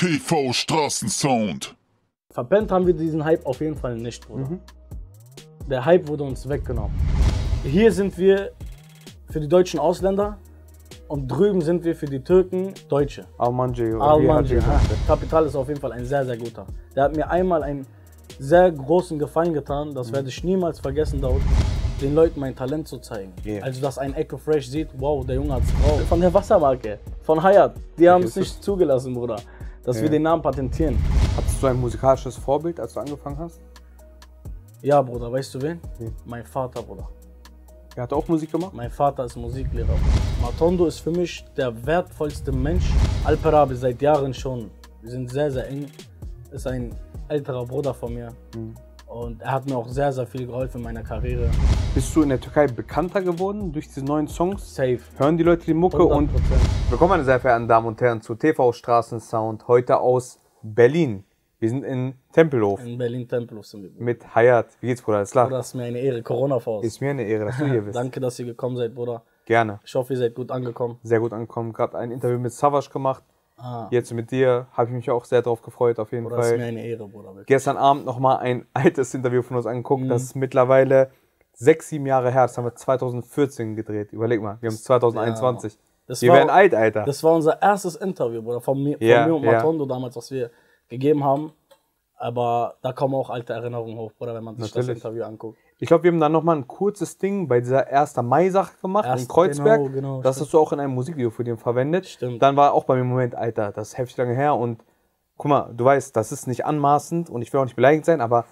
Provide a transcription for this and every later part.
TV Straßensound. Verpennt haben wir diesen Hype auf jeden Fall nicht, Bruder. Mhm. Der Hype wurde uns weggenommen. Hier sind wir für die deutschen Ausländer und drüben sind wir für die Türken Deutsche. Almanji. oder wie Almanji? Kapital ist auf jeden Fall ein sehr, sehr guter. Der hat mir einmal einen sehr großen Gefallen getan, Mhm. das werde ich niemals vergessen, Daud, den Leuten mein Talent zu zeigen. Yeah. Also, dass ein Echo Fresh sieht, wow, der Junge hat's drauf. Von der Wassermarke, von Hayat, die haben es. nicht zugelassen, Bruder, dass wir Ja. den Namen patentieren. Hattest du ein musikalisches Vorbild, als du angefangen hast? Ja, Bruder, weißt du wen? Wen? Mein Vater, Bruder. Er hat auch Musik gemacht? Mein Vater ist Musiklehrer. Matondo ist für mich der wertvollste Mensch. Alperabi seit Jahren schon. Wir sind sehr, sehr eng. Ist ein älterer Bruder von mir. Und er hat mir auch sehr, sehr viel geholfen in meiner Karriere. Bist du in der Türkei bekannter geworden durch diese neuen Songs? Safe. Hören die Leute die Mucke 100%. und willkommen meine sehr verehrten Damen und Herren zu TV Straßensound heute aus Berlin. Wir sind in Tempelhof In Berlin-Tempelhof sind wir. Bruder. mit Hayat. Wie geht's, Bruder? Ist klar. Das ist mir eine Ehre. Corona-Faust. Ist mir eine Ehre, dass du hier bist. Danke, dass ihr gekommen seid, Bruder. Gerne. Ich hoffe, ihr seid gut angekommen. Sehr gut angekommen. Gerade ein Interview mit Savage gemacht. Ah, Jetzt mit dir habe ich mich auch sehr drauf gefreut, auf jeden Bruder, das ist mir Fall. eine Ehre, Bruder. Wirklich. Gestern Abend nochmal ein altes Interview von uns angeguckt. Mhm. Das ist mittlerweile sechs, sieben Jahre her. Das haben wir 2014 gedreht. Überleg mal, wir haben 2021. Das Wir war- werden alt, Alter. Das war unser erstes Interview, Bruder, von mir, von Ja, mir und ja. Matondo damals, was wir gegeben haben. Aber da kommen auch alte Erinnerungen hoch, Bruder, wenn man sich Natürlich. das Interview anguckt. Ich glaube, wir haben dann nochmal ein kurzes Ding bei dieser 1. Mai-Sache gemacht in Erst- Kreuzberg. genau, genau, das stimmt. hast du auch in einem Musikvideo für den verwendet. Stimmt. Dann war auch bei mir im Moment, Alter, das ist heftig lange her und guck mal, du weißt, das ist nicht anmaßend und ich will auch nicht beleidigend sein, aber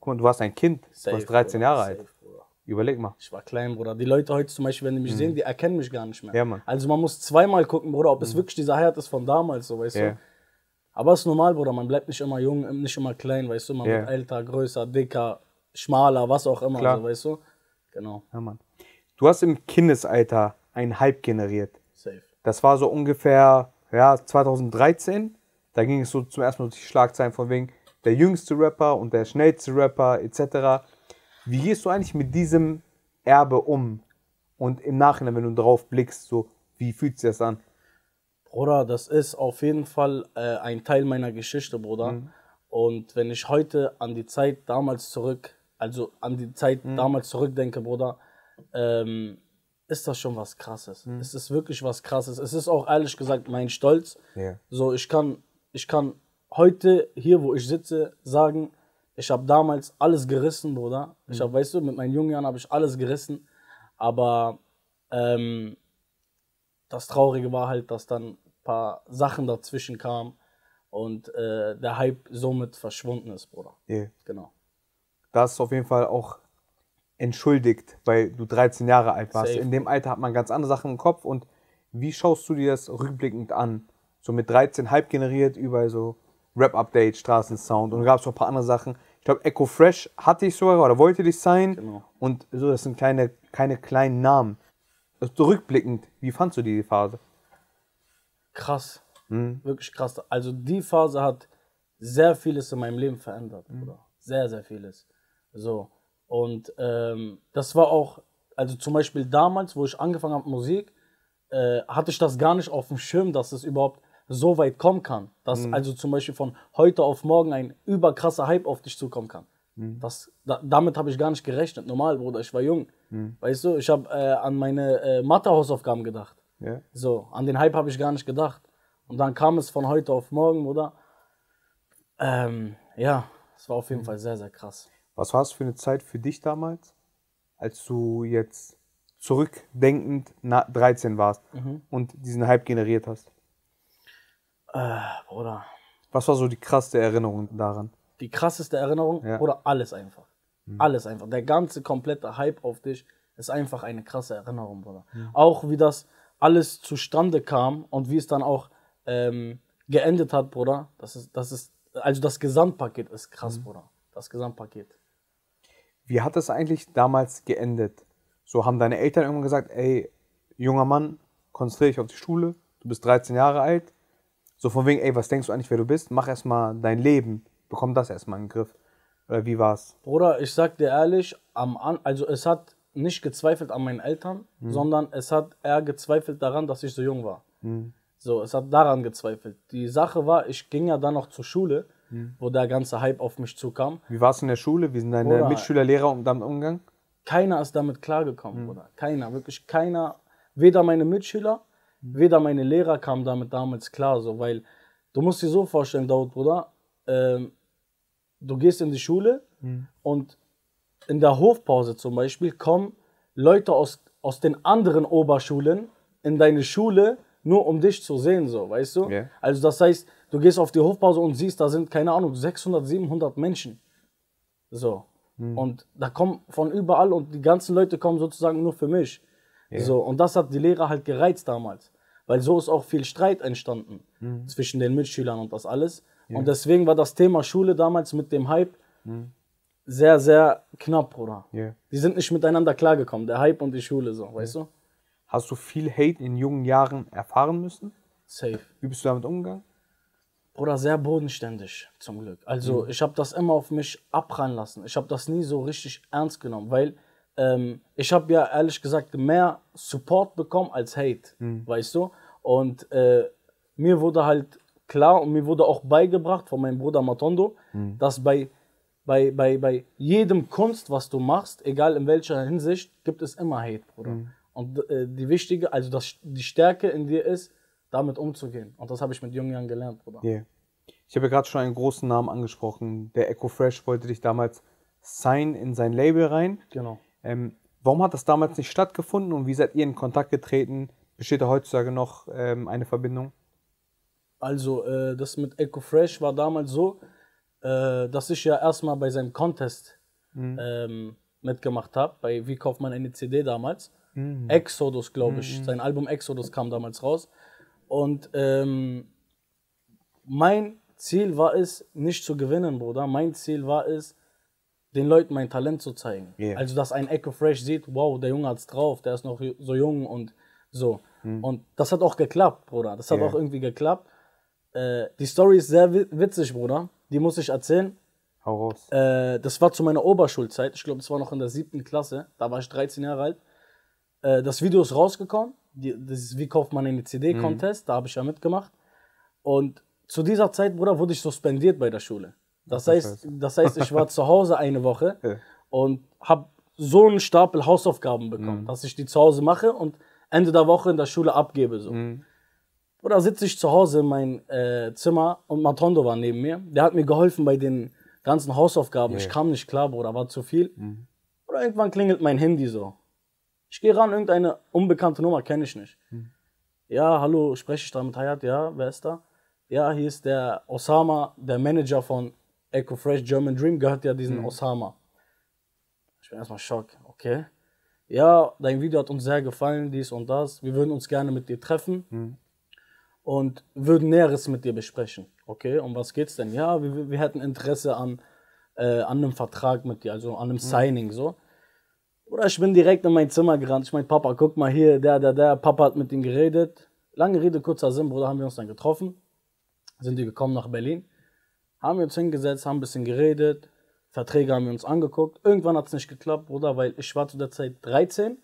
guck mal, du warst ein Kind. du Safe, warst 13 Bruder, Jahre safe, alt. Bruder. Überleg mal. Ich war klein, Bruder. Die Leute heute zum Beispiel, wenn die mich sehen, die erkennen mich gar nicht mehr. Mhm. Ja, Mann. Mhm. Also man muss zweimal gucken, Bruder, ob es wirklich dieser Hayat ist von damals, so, weißt Ja. du. Aber es ist normal, Bruder. Man bleibt nicht immer jung, nicht immer klein, weißt du. Man Ja. wird älter, größer, dicker, schmaler, was auch immer, Klar. so, weißt du. Genau, Ja, Mann. Du hast im Kindesalter einen Hype generiert. safe. Das war so ungefähr ja, 2013. Da ging es so zum ersten Mal durch die Schlagzeilen von wegen der jüngste Rapper und der schnellste Rapper etc. Wie gehst du eigentlich mit diesem Erbe um? Und im Nachhinein, wenn du drauf blickst, so, wie fühlt sich das an? Bruder, das ist auf jeden Fall äh, ein Teil meiner Geschichte, Bruder. Mhm. Und wenn ich heute an die Zeit damals zurück, also an die Zeit Mhm. damals zurückdenke, Bruder, ähm, ist das schon was Krasses. Mhm. Es ist wirklich was Krasses. Es ist auch ehrlich gesagt mein Stolz. Ja. So, ich kann, ich kann heute hier, wo ich sitze, sagen, ich habe damals alles gerissen, Bruder. Ich Mhm. habe, weißt du, mit meinen jungen Jahren habe ich alles gerissen. Aber ähm, das Traurige war halt, dass dann ein paar Sachen dazwischen kamen und äh, der Hype somit verschwunden ist, Bruder. Yeah. Genau. Da ist auf jeden Fall auch entschuldigt, weil du 13 Jahre alt warst. Safe. In dem Alter hat man ganz andere Sachen im Kopf. Und wie schaust du dir das rückblickend an? So mit 13 Hype generiert, überall so Rap-Update, Straßensound. Und da gab es noch ein paar andere Sachen. Ich glaube, Echo Fresh hatte ich sogar oder wollte dich sein. Genau. Und so, das sind keine, keine kleinen Namen. Also rückblickend, wie fandst du die Phase? Krass. Hm? Wirklich krass. Also die Phase hat sehr vieles in meinem Leben verändert, Bruder. Sehr, sehr vieles. So. Und ähm, das war auch, also zum Beispiel damals, wo ich angefangen habe mit Musik, äh, hatte ich das gar nicht auf dem Schirm, dass es überhaupt so weit kommen kann. Dass also zum Beispiel von heute auf morgen ein überkrasser Hype auf dich zukommen kann. Das, da, damit habe ich gar nicht gerechnet. Normal, Bruder, ich war jung. Weißt du, ich habe äh, an meine äh, Mathe-Hausaufgaben gedacht. Ja. So, an den Hype habe ich gar nicht gedacht. Und dann kam es von heute auf morgen, oder? Ähm, ja, es war auf jeden Fall sehr, sehr krass. Was war es für eine Zeit für dich damals, als du jetzt zurückdenkend na 13 warst und diesen Hype generiert hast? Äh, Bruder, Was war so die krasseste Erinnerung daran? die krasseste Erinnerung, Ja. oder alles einfach. Alles einfach. Der ganze komplette Hype auf dich ist einfach eine krasse Erinnerung, Bruder. Auch wie das alles zustande kam und wie es dann auch ähm, geendet hat, Bruder. Das ist, das ist, also das Gesamtpaket ist krass, Bruder. Das Gesamtpaket. Wie hat es eigentlich damals geendet? So haben deine Eltern irgendwann gesagt, ey, junger Mann, konzentriere dich auf die Schule, du bist 13 Jahre alt. So von wegen, ey, was denkst du eigentlich, wer du bist? Mach erstmal dein Leben, bekomm das erstmal in den Griff. Oder wie war's? Bruder, ich sag dir ehrlich, am An also es hat nicht gezweifelt an meinen Eltern, sondern es hat eher gezweifelt daran, dass ich so jung war. So, es hat daran gezweifelt. Die Sache war, ich ging ja dann noch zur Schule, wo der ganze Hype auf mich zukam. Wie war es in der Schule? Wie sind deine Bruder. Mitschüler, Lehrer um- damit umgegangen? Keiner ist damit klargekommen, Bruder. Keiner, wirklich keiner. Weder meine Mitschüler, weder meine Lehrer kamen damit damals klar, so, weil du musst dir so vorstellen, Daud, Bruder, ähm, du gehst in die Schule und in der Hofpause zum Beispiel kommen Leute aus, aus den anderen Oberschulen in deine Schule, nur um dich zu sehen, so, weißt du? Ja. Also das heißt, du gehst auf die Hofpause und siehst, da sind, keine Ahnung, 600, 700 Menschen. So. Und da kommen von überall und die ganzen Leute kommen sozusagen nur für mich. So. Und das hat die Lehrer halt gereizt damals. Weil so ist auch viel Streit entstanden zwischen den Mitschülern und das alles. Und deswegen war das Thema Schule damals mit dem Hype sehr, sehr knapp, Bruder. Ja. Die sind nicht miteinander klargekommen, der Hype und die Schule, so, weißt du? Hast du viel Hate in jungen Jahren erfahren müssen? Safe. Wie bist du damit umgegangen? Bruder, sehr bodenständig, zum Glück. Also, ich habe das immer auf mich abprallen lassen. Ich habe das nie so richtig ernst genommen, weil ähm, ich habe ja ehrlich gesagt mehr Support bekommen als Hate, weißt du? Und äh, mir wurde halt klar und mir wurde auch beigebracht von meinem Bruder Matondo, dass bei, bei, bei, bei jedem Kunst, was du machst, egal in welcher Hinsicht, gibt es immer Hate, Bruder. Und äh, die wichtige, also das, die Stärke in dir ist, damit umzugehen. Und das habe ich mit jungen Jahren gelernt, Bruder. Yeah. Ich habe ja gerade schon einen großen Namen angesprochen. Der Echo Fresh wollte dich damals sign in sein Label rein. Genau. Ähm, warum hat das damals nicht stattgefunden und wie seid ihr in Kontakt getreten? Besteht da heutzutage noch ähm, eine Verbindung? Also, äh, das mit Echo Fresh war damals so, äh, dass ich ja erstmal bei seinem Contest ähm, mitgemacht habe, bei Wie kauft man eine CD damals. Exodus, glaube ich. Sein Album Exodus kam damals raus. Und ähm, mein Ziel war es, nicht zu gewinnen, Bruder. Mein Ziel war es, den Leuten mein Talent zu zeigen. Yeah. Also, dass ein Echo Fresh sieht, wow, der Junge hat's drauf, der ist noch so jung und so. Und das hat auch geklappt, Bruder. Das hat Yeah. auch irgendwie geklappt. Äh, die Story ist sehr wi- witzig, Bruder. Die muss ich erzählen. Hau raus. Äh, das war zu meiner Oberschulzeit. Ich glaube, das war noch in der siebten Klasse. Da war ich 13 Jahre alt. Äh, das Video ist rausgekommen. Die, das ist Wie kauft man eine CD-Contest. Da habe ich ja mitgemacht. Und zu dieser Zeit, Bruder, wurde ich suspendiert bei der Schule. Das, Ach, heißt, das heißt, ich war zu Hause eine Woche Ja. und habe so einen Stapel Hausaufgaben bekommen, dass ich die zu Hause mache und Ende der Woche in der Schule abgebe. So. Oder sitze ich zu Hause in mein äh, Zimmer und Matondo war neben mir. Der hat mir geholfen bei den ganzen Hausaufgaben. Ich kam nicht klar, Bruder, war zu viel. Oder irgendwann klingelt mein Handy so. Ich gehe ran, irgendeine unbekannte Nummer kenne ich nicht. Ja, hallo, spreche ich da mit Hayat? Ja, wer ist da? Ja, hier ist der Osama, der Manager von Echo Fresh German Dream, gehört ja diesen Osama. Ich bin erstmal schock, okay. Ja, dein Video hat uns sehr gefallen, dies und das. Wir würden uns gerne mit dir treffen und würden Näheres mit dir besprechen. Okay, um was geht's denn? Ja, wir, wir hätten Interesse an, äh, an einem Vertrag mit dir, also an einem Signing so. Oder ich bin direkt in mein Zimmer gerannt. Ich mein Papa, guck mal hier, der, der, der. Papa hat mit ihm geredet. Lange Rede, kurzer Sinn, Bruder, haben wir uns dann getroffen. Sind die gekommen nach Berlin. Haben wir uns hingesetzt, haben ein bisschen geredet. Verträge haben wir uns angeguckt. Irgendwann hat es nicht geklappt, Bruder, weil ich war zu der Zeit 13.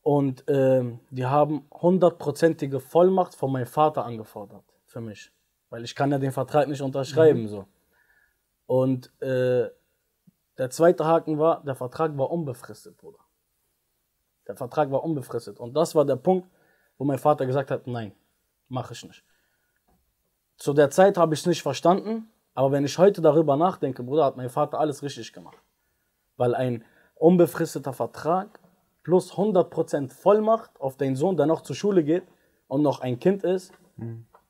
Und ähm, die haben hundertprozentige Vollmacht von meinem Vater angefordert für mich. Weil ich kann ja den Vertrag nicht unterschreiben. So. Und äh, der zweite Haken war, der Vertrag war unbefristet, Bruder. Der Vertrag war unbefristet. Und das war der Punkt, wo mein Vater gesagt hat, nein, mache ich nicht. Zu der Zeit habe ich es nicht verstanden, aber wenn ich heute darüber nachdenke, Bruder, hat mein Vater alles richtig gemacht. Weil ein unbefristeter Vertrag plus 100% Vollmacht auf den Sohn, der noch zur Schule geht und noch ein Kind ist,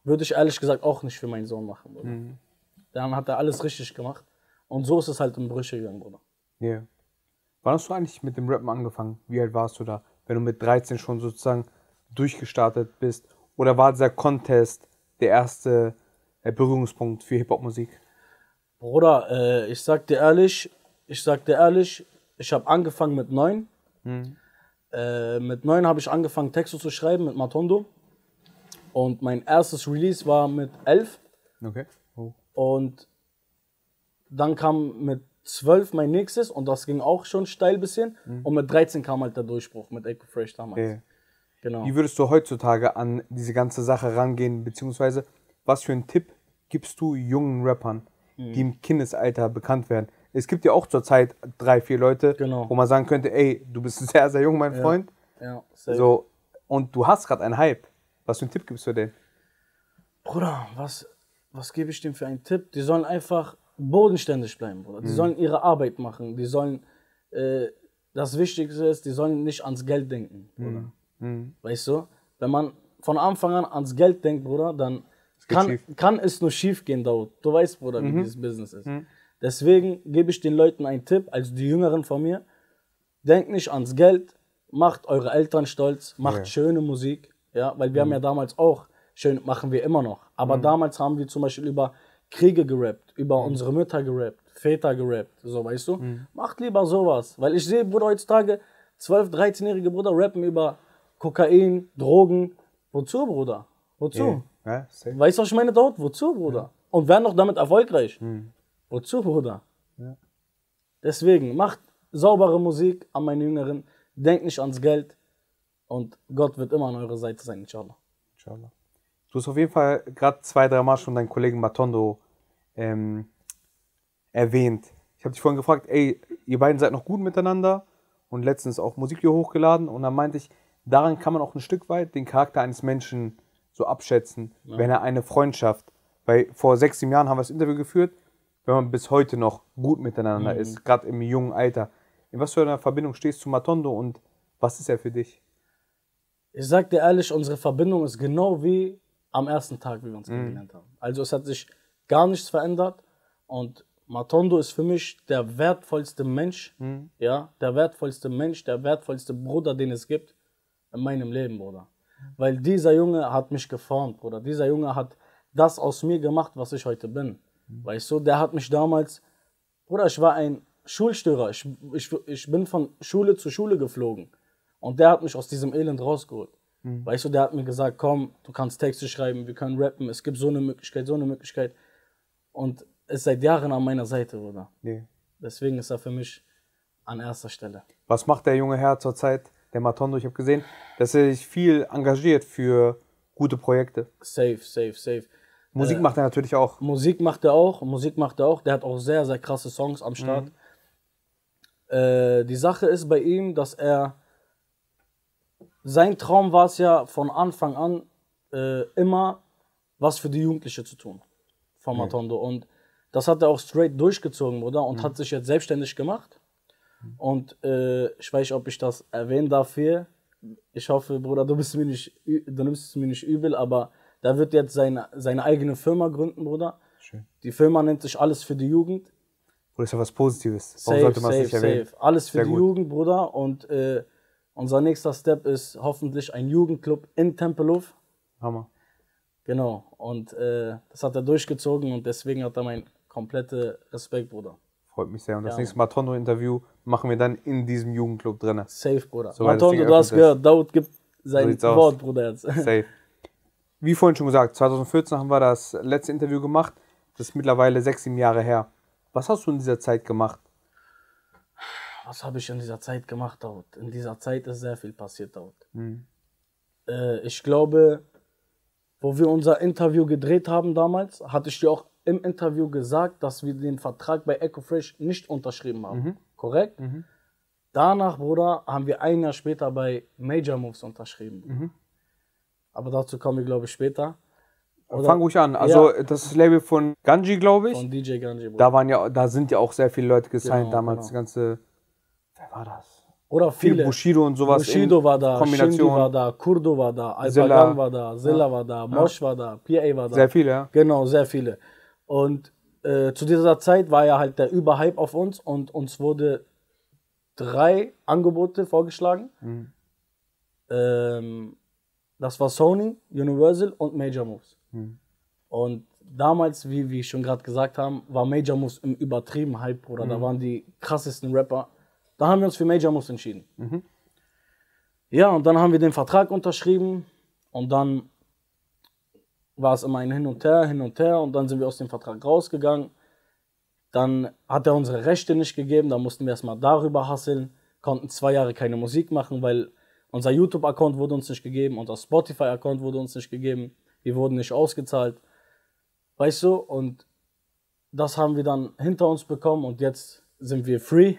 würde ich ehrlich gesagt auch nicht für meinen Sohn machen. Bruder. Dann hat er alles richtig gemacht. Und so ist es halt in Brüche gegangen, Bruder. Yeah. Wann hast du eigentlich mit dem Rappen angefangen? Wie alt warst du da? Wenn du mit 13 schon sozusagen durchgestartet bist? Oder war dieser Contest der erste äh, Berührungspunkt für Hip-Hop-Musik? Bruder, äh, ich sag dir ehrlich, ich sag dir ehrlich, ich habe angefangen mit neun. Äh, mit neun habe ich angefangen, Texte zu schreiben mit Matondo. Und mein erstes Release war mit elf. Okay. Oh. Und dann kam mit zwölf mein nächstes und das ging auch schon steil bisschen. Und mit 13 kam halt der Durchbruch mit Echo Fresh damals. Okay. Genau. Wie würdest du heutzutage an diese ganze Sache rangehen, beziehungsweise was für einen Tipp gibst du jungen Rappern, Mhm. die im Kindesalter bekannt werden? Es gibt ja auch zurzeit drei, vier Leute, Genau. wo man sagen könnte, ey, du bist sehr, sehr jung, mein Freund. Ja, safe. So, und du hast gerade einen Hype. Was für einen Tipp gibst du denen? Bruder, was, was gebe ich dem für einen Tipp? Die sollen einfach bodenständig bleiben, Bruder. Die Mhm. sollen ihre Arbeit machen. Die sollen, äh, das Wichtigste ist, die sollen nicht ans Geld denken, Bruder. Mhm. Weißt du? Wenn man von Anfang an ans Geld denkt, Bruder, dann kann, schief. Mhm. kann es nur schief gehen, Daud. Du weißt, Bruder, wie dieses Business ist. Deswegen gebe ich den Leuten einen Tipp, also die Jüngeren von mir. Denkt nicht ans Geld, macht eure Eltern stolz, macht Ja. schöne Musik, ja, weil wir haben ja damals auch schön, machen wir immer noch. Aber damals haben wir zum Beispiel über Kriege gerappt, über unsere Mütter gerappt, Väter gerappt, so weißt du. Macht lieber sowas, weil ich sehe, Bruder, heutzutage 12-, 13-jährige Brüder rappen über Kokain, Drogen. Wozu, Bruder? Wozu? Ja, safe. Weißt du, was ich meine dort? Wozu, Bruder? Und werden noch damit erfolgreich. Wozu, Bruder? Deswegen, macht saubere Musik an meine Jüngeren, denkt nicht ans Geld und Gott wird immer an eurer Seite sein, inshallah. Inshallah. Du hast auf jeden Fall gerade zwei, drei Mal schon deinen Kollegen Matondo ähm, erwähnt. Ich habe dich vorhin gefragt, ey, ihr beiden seid noch gut miteinander und letztens auch Musikvideo hochgeladen und dann meinte ich, daran kann man auch ein Stück weit den Charakter eines Menschen so abschätzen, wenn er eine Freundschaft, weil vor sechs, sieben Jahren haben wir das Interview geführt, wenn man bis heute noch gut miteinander ist, gerade im jungen Alter. In was für einer Verbindung stehst du zu Matondo und was ist er für dich? Ich sag dir ehrlich, unsere Verbindung ist genau wie am ersten Tag, wie wir uns kennengelernt haben. Also es hat sich gar nichts verändert und Matondo ist für mich der wertvollste Mensch, ja, der wertvollste Mensch, der wertvollste Bruder, den es gibt in meinem Leben, Bruder. Weil dieser Junge hat mich geformt, Bruder. Dieser Junge hat das aus mir gemacht, was ich heute bin. Weißt du, der hat mich damals, Bruder, ich war ein Schulstörer. Ich, ich, ich bin von Schule zu Schule geflogen. Und der hat mich aus diesem Elend rausgeholt. Weißt du, der hat mir gesagt, komm, du kannst Texte schreiben, wir können rappen, es gibt so eine Möglichkeit, so eine Möglichkeit. Und ist seit Jahren an meiner Seite, Bruder. Nee. Deswegen ist er für mich an erster Stelle. Was macht der junge Herr zurzeit, der Matondo? Ich habe gesehen, dass er sich viel engagiert für gute Projekte. Safe, safe, safe. Musik macht er natürlich auch. Musik macht er auch, Musik macht er auch. Der hat auch sehr, sehr krasse Songs am Start. Äh, die Sache ist bei ihm, dass er. Sein Traum war es ja von Anfang an äh, immer was für die Jugendliche zu tun. Von Matondo. Und das hat er auch straight durchgezogen, Bruder, und hat sich jetzt selbstständig gemacht. Und äh, ich weiß nicht, ob ich das erwähnen darf hier. Ich hoffe, Bruder, du bist mir nicht, du nimmst es mir nicht übel, aber der wird jetzt seine, seine eigene Firma gründen, Bruder. Schön. Die Firma nennt sich Alles für die Jugend. Oder ist ja was Positives? Warum Safe, sollte man es safe, nicht erwähnen? safe. Alles für Sehr die gut. Jugend, Bruder. Und äh, unser nächster Step ist hoffentlich ein Jugendclub in Tempelhof. Hammer. Genau. Und äh, das hat er durchgezogen und deswegen hat er meinen kompletten Respekt, Bruder. Freut mich sehr. Und das Ja, nächste Matondo-Interview machen wir dann in diesem Jugendclub drin. Safe, Bruder. Das Matondo, du hast gehört, Daud gibt sein aus. Wort, Bruder, jetzt. Safe. Wie vorhin schon gesagt, 2014 haben wir das letzte Interview gemacht. Das ist mittlerweile sechs, sieben Jahre her. Was hast du in dieser Zeit gemacht? Was habe ich in dieser Zeit gemacht, Daud? In dieser Zeit ist sehr viel passiert, Daud. Mhm. Äh, ich glaube, wo wir unser Interview gedreht haben damals, hatte ich dir auch im Interview gesagt, dass wir den Vertrag bei EcoFresh nicht unterschrieben haben. Mhm. Korrekt? Danach, Bruder, haben wir ein Jahr später bei Major Moves unterschrieben. Mhm. Aber dazu kommen wir, glaube ich, später. Oder- Fang ruhig an. Also, Ja. das ist das Label von Ganji, glaube ich. Von DJ Ganji, Bruder. Da waren ja, da sind ja auch sehr viele Leute gesigned Genau, damals. genau. Die ganze. Wer war das? Oder Viel viele. Bushido und sowas. Bushido war da, Kombination. war da, Kurdo war da. Alpagan war da, Zilla war da, Mosh war da, PA war da. Sehr viele, ja. Genau, sehr viele. Und äh, zu dieser Zeit war ja halt der Überhype auf uns und uns wurde drei Angebote vorgeschlagen. Mhm. Ähm, das war Sony, Universal und Major Moves. Mhm. Und damals, wie wir schon gerade gesagt haben, war Major Moves im übertrieben Hype, oder Mhm. da waren die krassesten Rapper. Da haben wir uns für Major Moves entschieden. Mhm. Ja, und dann haben wir den Vertrag unterschrieben und dann war es immer ein Hin und Her, hin und her und dann sind wir aus dem Vertrag rausgegangen. Dann hat er unsere Rechte nicht gegeben, da mussten wir erstmal darüber hasseln, konnten zwei Jahre keine Musik machen, weil Unser YouTube-Account wurde uns nicht gegeben, unser Spotify-Account wurde uns nicht gegeben, wir wurden nicht ausgezahlt. Weißt du? Und das haben wir dann hinter uns bekommen und jetzt sind wir free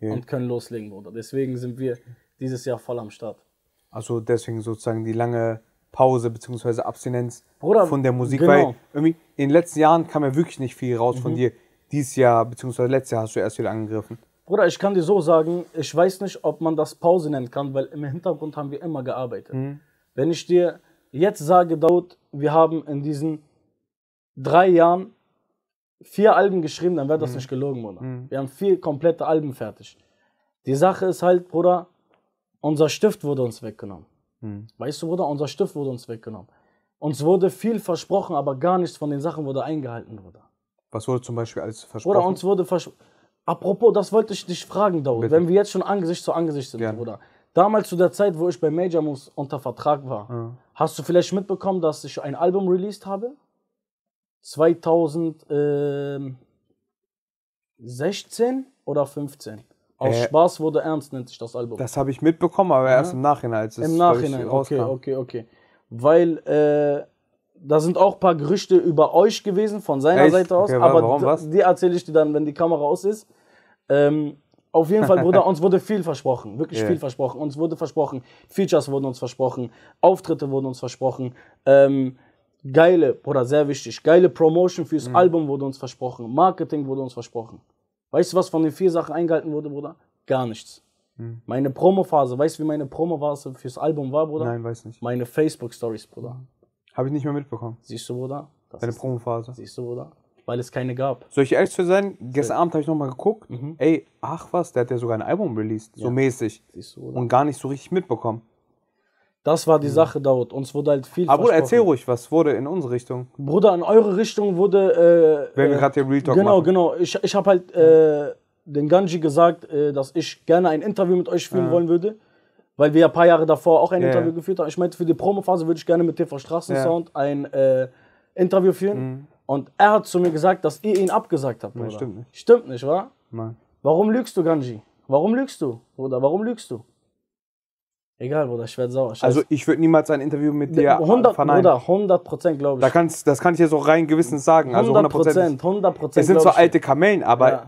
Ja. und können loslegen, Bruder. Deswegen sind wir dieses Jahr voll am Start. Also deswegen sozusagen die lange Pause bzw. Abstinenz Bruder, von der Musik, genau. weil irgendwie in den letzten Jahren kam ja wirklich nicht viel raus von dir. Dieses Jahr bzw. letztes Jahr hast du erst wieder angegriffen. Bruder, ich kann dir so sagen, ich weiß nicht, ob man das Pause nennen kann, weil im Hintergrund haben wir immer gearbeitet. Wenn ich dir jetzt sage, Daud, wir haben in diesen drei Jahren vier Alben geschrieben, dann wäre das nicht gelogen, Bruder. Wir haben vier komplette Alben fertig. Die Sache ist halt, Bruder, unser Stift wurde uns weggenommen. Weißt du, Bruder, unser Stift wurde uns weggenommen. Uns wurde viel versprochen, aber gar nichts von den Sachen wurde eingehalten, Bruder. Was wurde zum Beispiel alles versprochen? Bruder, uns wurde vers Apropos, das wollte ich dich fragen, Daud. Bitte. Wenn wir jetzt schon Angesicht zu Angesicht sind, Gerne. Bruder. Damals zu der Zeit, wo ich bei Major Moves unter Vertrag war, hast du vielleicht mitbekommen, dass ich ein Album released habe? 2016 oder 15. Aus Äh, Spaß wurde ernst, nennt sich das Album. das habe ich mitbekommen, aber erst im Nachhinein, als es Im Nachhinein, okay, okay, okay. Weil äh, da sind auch ein paar Gerüchte über euch gewesen, von seiner Echt? Seite aus. Okay, aber warum, die erzähle ich dir dann, wenn die Kamera aus ist. Ähm, auf jeden Fall, Bruder, uns wurde viel versprochen. Wirklich Ja. viel versprochen. Uns wurde versprochen, Features wurden uns versprochen, Auftritte wurden uns versprochen. Ähm, geile, Bruder, sehr wichtig, geile Promotion fürs Mhm. Album wurde uns versprochen. Marketing wurde uns versprochen. Weißt du, was von den vier Sachen eingehalten wurde, Bruder? Gar nichts. Mhm. Meine Promophase, weißt du, wie meine Promophase fürs Album war, Bruder? Nein, weiß nicht. Meine Facebook-Stories, Bruder. Habe ich nicht mehr mitbekommen. Siehst du, Bruder? Das Deine Promophase. siehst du, Bruder? Weil es keine gab. Soll ich ehrlich zu sein? Gestern Abend habe ich nochmal geguckt. Mhm. Ey, ach was, der hat ja sogar ein Album released. So mäßig. Siehst du, Bruder? Und gar nicht so richtig mitbekommen. Das war die Sache, Daud. Uns wurde halt viel Aber erzähl ruhig, was wurde in unsere Richtung? Bruder, in eure Richtung wurde. Äh, Wenn wir äh, gerade den Real Talk Genau, machen. genau. Ich, ich habe halt äh, den Ganji gesagt, äh, dass ich gerne ein Interview mit euch führen wollen würde. Weil wir ja ein paar Jahre davor auch ein Ja, Interview geführt haben. Ich meinte, für die Promophase würde ich gerne mit TV Straßensound ein äh, Interview führen. Und er hat zu mir gesagt, dass ihr ihn abgesagt habt. Bruder. Mhm. stimmt nicht. Stimmt nicht, wa? Nein. Warum lügst du, Ganji? Warum lügst du? Bruder, warum lügst du? Egal, Bruder, ich werde sauer. Scheiß. Also ich würde niemals ein Interview mit dir 100, verneinen. Bruder, 100 Prozent glaube ich. Da kannst, das kann ich jetzt auch rein gewissens sagen. Also 100 100 Prozent, 100 Prozent. Es sind zwar alte Kamellen, aber Ja.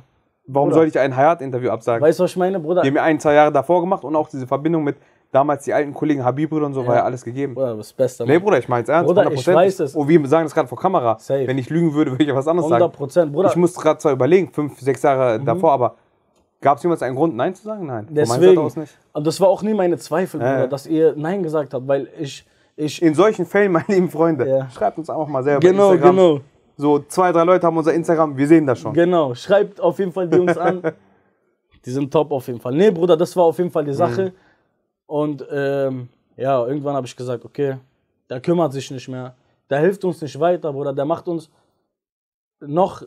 warum Bruder. soll ich ein Hayat-Interview absagen? Weißt du, was ich meine, Bruder? Die haben mir ein, zwei Jahre davor gemacht und auch diese Verbindung mit damals die alten Kollegen Habib und so war ja alles gegeben. Bruder, du bist Bester. Nee, Bruder, ich mein's ernst. Bruder, ich 100%. weiß es. Und wir sagen das gerade vor Kamera. Safe. Wenn ich lügen würde, würde ich ja was anderes 100 sagen. Prozent, Bruder. Ich muss gerade zwar überlegen, fünf, sechs Jahre Mhm. davor, aber gab es jemals einen Grund, Nein zu sagen? Nein. Deswegen. Und das war auch nie meine Zweifel, ja. dass ihr Nein gesagt habt, weil ich. ich In solchen Fällen, meine lieben Freunde, Ja. schreibt uns einfach mal selber genau, genau. So zwei, drei Leute haben unser Instagram, wir sehen das schon. Genau. Schreibt auf jeden Fall die uns an. Die sind top auf jeden Fall. Nee, Bruder, das war auf jeden Fall die Sache. Mhm. Und ähm, ja, irgendwann habe ich gesagt, okay, der kümmert sich nicht mehr. Der hilft uns nicht weiter, Bruder. Der macht uns noch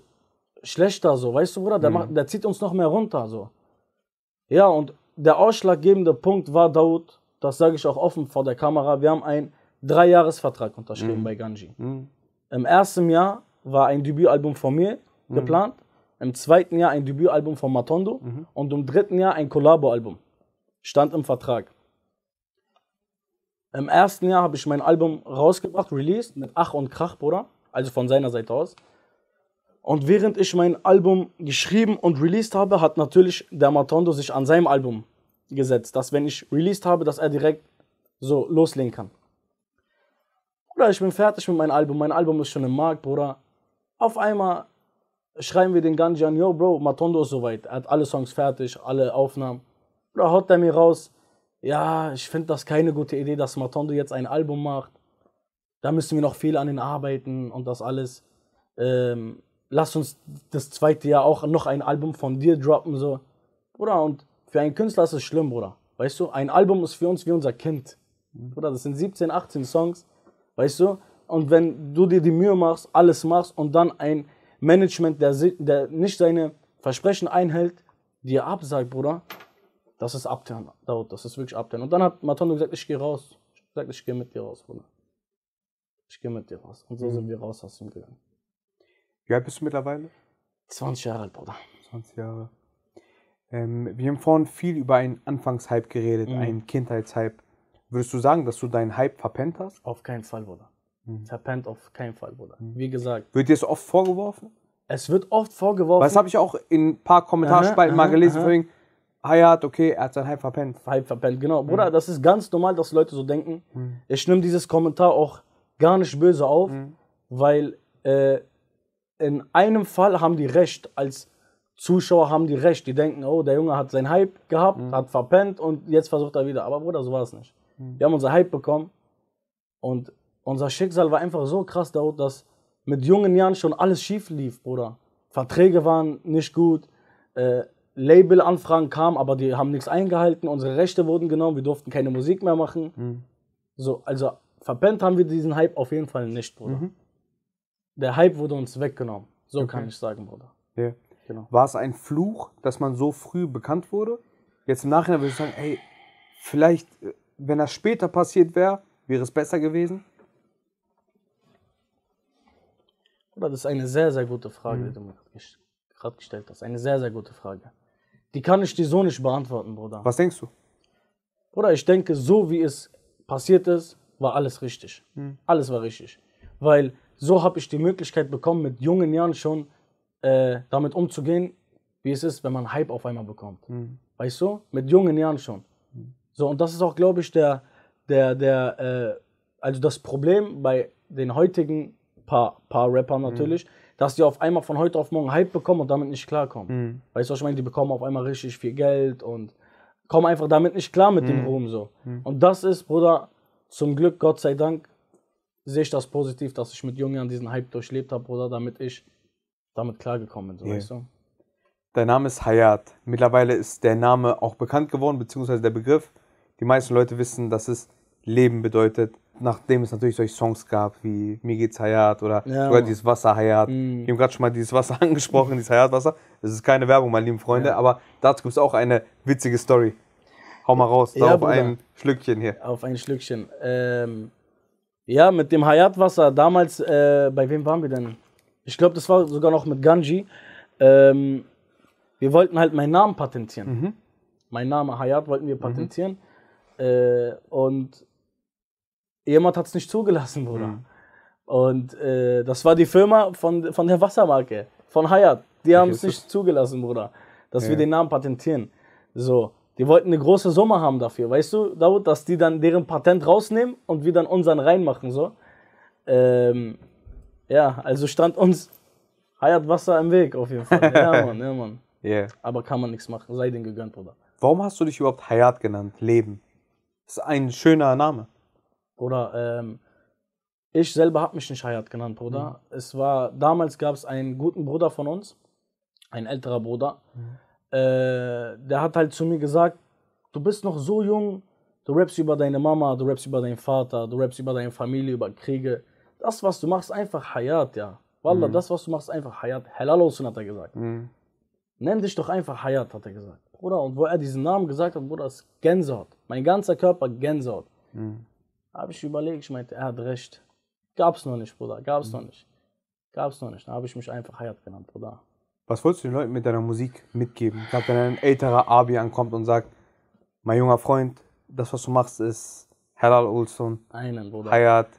schlechter, so. Weißt du, Bruder? Der, macht, der zieht uns noch mehr runter, so. Ja, und der ausschlaggebende Punkt war, Daud, das sage ich auch offen vor der Kamera, wir haben einen Dreijahresvertrag unterschrieben bei Ganji. Im ersten Jahr war ein Debütalbum von mir geplant, im zweiten Jahr ein Debütalbum von Matondo und im dritten Jahr ein Collabo-Album. Stand im Vertrag. Im ersten Jahr habe ich mein Album rausgebracht, released, mit Ach und Krach, Bruder, also von seiner Seite aus. Und während ich mein Album geschrieben und released habe, hat natürlich der Matondo sich an seinem Album gesetzt, dass wenn ich released habe, dass er direkt so loslegen kann. Bruder, ich bin fertig mit meinem Album, mein Album ist schon im Markt, Bruder. Auf einmal schreiben wir den Ganji an, yo Bro, Matondo ist soweit, er hat alle Songs fertig, alle Aufnahmen. Bruder, haut der mir raus, ja, ich finde das keine gute Idee, dass Matondo jetzt ein Album macht. Da müssen wir noch viel an ihn arbeiten und das alles. Ähm, lass uns das zweite Jahr auch noch ein Album von dir droppen, so. Bruder, und für einen Künstler ist es schlimm, Bruder. Weißt du, ein Album ist für uns wie unser Kind. Bruder, das sind 17, 18 Songs, weißt du? Und wenn du dir die Mühe machst, alles machst und dann ein Management, der, der nicht seine Versprechen einhält, dir absagt, Bruder, das ist abturn, Daud, das ist wirklich abturn. Und dann hat Matondo gesagt, ich gehe raus. Ich gesagt, ich gehe mit dir raus, Bruder. Ich gehe mit dir raus. Und so sind wir raus aus dem gegangen. Wie alt bist du mittlerweile? 20 Jahre alt, Bruder. 20 Jahre. Ähm, wir haben vorhin viel über einen Anfangshype geredet, Mhm. einen Kindheitshype. Würdest du sagen, dass du deinen Hype verpennt hast? Auf keinen Fall, Bruder. Mhm. Verpennt auf keinen Fall, Bruder. Wie gesagt, Wird dir das oft vorgeworfen? es wird oft vorgeworfen, das habe ich auch in ein paar Kommentarspalten Aha, mal gelesen, aha, von wegen, Hayat, okay, er hat seinen Hype verpennt. Hype verpennt, genau. Mhm. Bruder, das ist ganz normal, dass Leute so denken. Ich nehme dieses Kommentar auch gar nicht böse auf, Mhm. weil äh, in einem Fall haben die recht, als Zuschauer haben die recht. Die denken, oh, der Junge hat seinen Hype gehabt, Mhm. hat verpennt und jetzt versucht er wieder. Aber Bruder, so war es nicht. Wir haben unser Hype bekommen und unser Schicksal war einfach so krass, Daud, dass mit jungen Jahren schon alles schief lief, Bruder. Verträge waren nicht gut, äh, Labelanfragen kamen, aber die haben nichts eingehalten. Unsere Rechte wurden genommen, wir durften keine Musik mehr machen. So, also verpennt haben wir diesen Hype auf jeden Fall nicht, Bruder. Der Hype wurde uns weggenommen. So kann ich sagen, Bruder. Ja. Genau. War es ein Fluch, dass man so früh bekannt wurde? Jetzt im Nachhinein würde ich sagen, ey, vielleicht, äh, wenn das später passiert wäre, wäre es besser gewesen. Bruder, das ist eine sehr, sehr gute Frage, die du mir gerade gestellt hast. Eine sehr, sehr gute Frage. Die kann ich dir so nicht beantworten, Bruder. Was denkst du? Bruder, ich denke, so wie es passiert ist, war alles richtig. Alles war richtig. Weil so habe ich die Möglichkeit bekommen, mit jungen Jahren schon äh, damit umzugehen, wie es ist, wenn man Hype auf einmal bekommt. Weißt du? Mit jungen Jahren schon. So, und das ist auch, glaube ich, der, der, der, äh, also das Problem bei den heutigen paar, paar Rappern natürlich, dass die auf einmal von heute auf morgen Hype bekommen und damit nicht klarkommen. Weißt du, was ich meine? Die bekommen auf einmal richtig viel Geld und kommen einfach damit nicht klar mit dem Ruhm so. Und das ist, Bruder, zum Glück, Gott sei Dank, sehe ich das positiv, dass ich mit jungen Jahren diesen Hype durchlebt habe, Bruder, damit ich damit klargekommen bin, so, Ja. weißt du? Dein Name ist Hayat. Mittlerweile ist der Name auch bekannt geworden, beziehungsweise der Begriff. Die meisten Leute wissen, dass es Leben bedeutet, nachdem es natürlich solche Songs gab, wie Mir geht's Hayat oder Ja, sogar dieses Wasser Hayat. Mhm. Wir haben gerade schon mal dieses Wasser angesprochen, dieses Hayat-Wasser. Das ist keine Werbung, meine lieben Freunde, aber dazu gibt es auch eine witzige Story. Hau mal raus, Ja, da auf Bruder. ein Schlückchen hier. Auf ein Schlückchen. Ähm, ja, mit dem Hayat-Wasser, damals, äh, bei wem waren wir denn? Ich glaube, das war sogar noch mit Ganji. Ähm, wir wollten halt meinen Namen patentieren. Mein Name Hayat wollten wir patentieren. Äh, und jemand hat es nicht zugelassen, Bruder. Und äh, das war die Firma von, von der Wassermarke, von Hayat. Die haben es nicht zugelassen, Bruder, dass wir Ja. den Namen patentieren. So, die wollten eine große Summe haben dafür, weißt du, David, dass die dann deren Patent rausnehmen und wir dann unseren reinmachen, so. Ähm, ja, also stand uns Hayat Wasser im Weg, auf jeden Fall. Ja, Mann, ja, Mann. Yeah. Aber kann man nichts machen, sei denen gegönnt, Bruder. Warum hast du dich überhaupt Hayat genannt? Leben. Das ist ein schöner Name. Bruder, ähm, ich selber habe mich nicht Hayat genannt, Bruder. Es war, damals gab es einen guten Bruder von uns, ein älterer Bruder. Äh, der hat halt zu mir gesagt, du bist noch so jung, du rappst über deine Mama, du rappst über deinen Vater, du rappst über deine Familie, über Kriege. Das, was du machst, einfach Hayat, ja. Wallah, das, was du machst, einfach Hayat. Halal Hussein hat er gesagt. Nenn dich doch einfach Hayat, hat er gesagt. Bruder, und wo er diesen Namen gesagt hat, Bruder, ist Gänsehaut. Mein ganzer Körper Gänsehaut. Habe ich überlegt, ich meinte, er hat recht. Gab's noch nicht, Bruder, gab's noch nicht. Gab's noch nicht. Da habe ich mich einfach Hayat genannt, Bruder. Was wolltest du den Leuten mit deiner Musik mitgeben? Gerade wenn ein älterer Abi ankommt und sagt, mein junger Freund, das, was du machst, ist Halal Olson, Einen, Bruder. Hayat.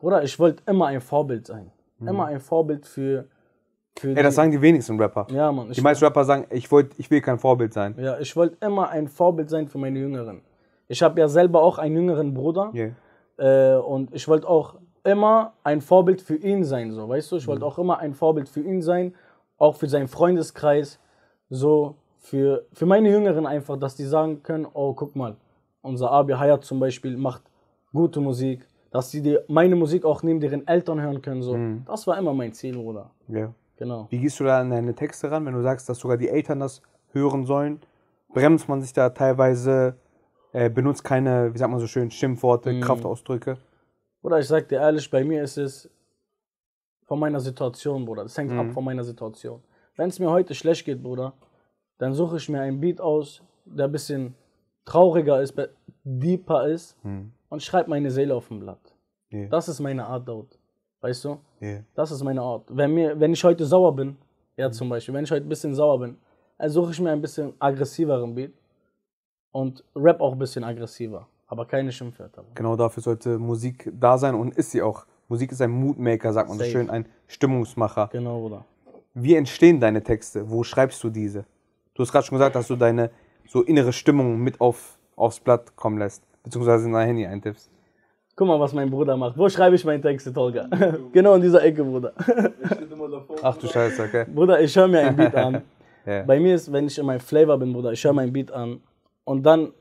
Bruder, ich wollte immer ein Vorbild sein. Immer ein Vorbild für. für Ey, das sagen die wenigsten Rapper. ja, Mann. Ich, Die meisten Rapper sagen, ich, wollt, ich will kein Vorbild sein. ja, ich wollte immer ein Vorbild sein für meine Jüngeren. Ich habe ja selber auch einen jüngeren Bruder. Yeah. Äh, und ich wollte auch immer ein Vorbild für ihn sein, so, weißt du? Ich wollte auch immer ein Vorbild für ihn sein, auch für seinen Freundeskreis, so für, für meine Jüngeren einfach, dass die sagen können, oh, guck mal, unser Abi Hayat zum Beispiel macht gute Musik, dass sie die, meine Musik auch neben deren Eltern hören können, so. Das war immer mein Ziel, Bruder. Ja. Genau. Wie gehst du da an deine Texte ran, wenn du sagst, dass sogar die Eltern das hören sollen? Bremst man sich da teilweise, äh, benutzt keine, wie sagt man so schön, Schimpfworte, Kraftausdrücke? Bruder, ich sag dir ehrlich, bei mir ist es von meiner Situation, Bruder. Das hängt ab von meiner Situation. Wenn es mir heute schlecht geht, Bruder, dann suche ich mir einen Beat aus, der ein bisschen trauriger ist, deeper ist und schreibe meine Seele auf ein Blatt. Yeah. Das ist meine Art dort. Weißt du? Yeah. Das ist meine Art. Wenn, mir, wenn ich heute sauer bin, ja zum Beispiel, wenn ich heute ein bisschen sauer bin, dann suche ich mir ein bisschen aggressiveren Beat und rap auch ein bisschen aggressiver. Aber keine Schimpfwörter. Genau dafür sollte Musik da sein und ist sie auch. Musik ist ein Moodmaker, sagt man so Safe. schön, ein Stimmungsmacher. Genau, Bruder. Wie entstehen deine Texte? Wo schreibst du diese? Du hast gerade schon gesagt, dass du deine so innere Stimmung mit auf, aufs Blatt kommen lässt, beziehungsweise in dein Handy eintippst. Guck mal, was mein Bruder macht. Wo schreibe ich meine Texte, Tolga? genau in dieser Ecke, Bruder. Ach du Scheiße, okay. Bruder, ich höre mir ein Beat an. Ja. Bei mir ist, wenn ich in meinem Flavor bin, Bruder, ich höre mein Beat an. Und dann,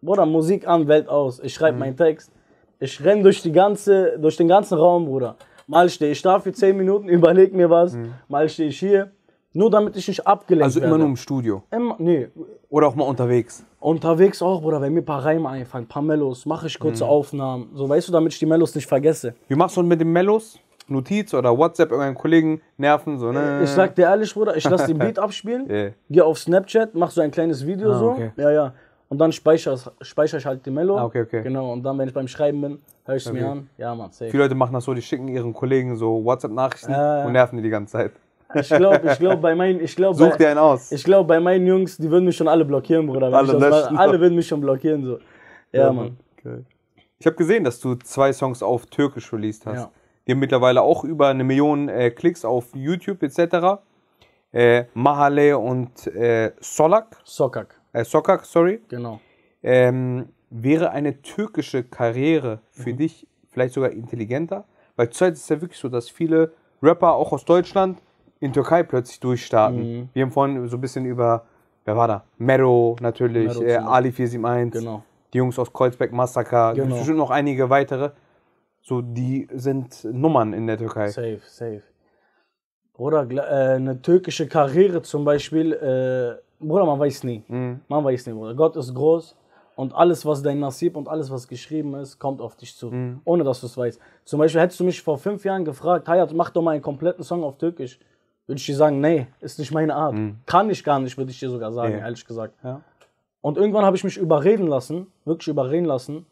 Bruder, Musik an, Welt aus. Ich schreibe meinen Text. Ich renn durch, die ganze, durch den ganzen Raum, Bruder. Mal stehe ich da für 10 Minuten, überleg mir was. Mal stehe ich hier. Nur damit ich nicht abgelenkt Also werde. immer nur im Studio. Immer, nee, Oder auch mal unterwegs. Unterwegs auch, Bruder, wenn mir ein paar Reime einfallen, ein paar Mellos, mache ich kurze Mhm. Aufnahmen. So, weißt du, damit ich die Mellos nicht vergesse. Wie machst du mit den Mellos? Notiz oder WhatsApp irgendeinen Kollegen nerven, so, ne? Ich sag dir ehrlich, Bruder, ich lasse den Beat abspielen, Ja. gehe auf Snapchat, mach so ein kleines Video Ah, so. okay. Ja, ja. Und dann speichere speichere ich halt die Mello. Ah, okay, okay. Genau, und dann, wenn ich beim Schreiben bin, höre ich es mir an. Ja, Mann, safe. Viele Leute machen das so, die schicken ihren Kollegen so WhatsApp-Nachrichten Äh. und nerven die die ganze Zeit. Ich glaube, ich glaub, bei meinen, ich glaube, Such dir bei, einen aus. ich glaub, bei meinen Jungs, die würden mich schon alle blockieren, Bruder. Alle das alle würden mich schon blockieren, so. Ja, Mann. Okay. Ich habe gesehen, dass du zwei Songs auf Türkisch released hast. Ja. Die haben mittlerweile auch über eine Million äh, Klicks auf YouTube etc. Äh, Mahale und äh, Solak, Sokak, äh, Sokak, sorry. genau. Ähm, wäre eine türkische Karriere für Mhm. dich vielleicht sogar intelligenter? Weil zurzeit ist es ja wirklich so, dass viele Rapper auch aus Deutschland in Türkei plötzlich durchstarten. Mhm. Wir haben vorhin so ein bisschen über, wer war da? Mero natürlich, Mero äh, Ali 471, Genau. die Jungs aus Kreuzberg Massaker, gibt Genau. bestimmt noch einige weitere. So, die sind Nummern in der Türkei. Safe, safe. Gla- äh, eine türkische Karriere zum Beispiel, äh, Bruder, man weiß nie. Mhm. Man weiß nie, Bruder. Gott ist groß und alles, was dein Nasib und alles, was geschrieben ist, kommt auf dich zu. Mhm. Ohne dass du es weißt. Zum Beispiel hättest du mich vor fünf Jahren gefragt, Hayat, mach doch mal einen kompletten Song auf Türkisch. Würde ich dir sagen, nee, ist nicht meine Art. Kann ich gar nicht, würde ich dir sogar sagen, Mhm. Ja. ehrlich gesagt. Ja. Und irgendwann habe ich mich überreden lassen, wirklich überreden lassen,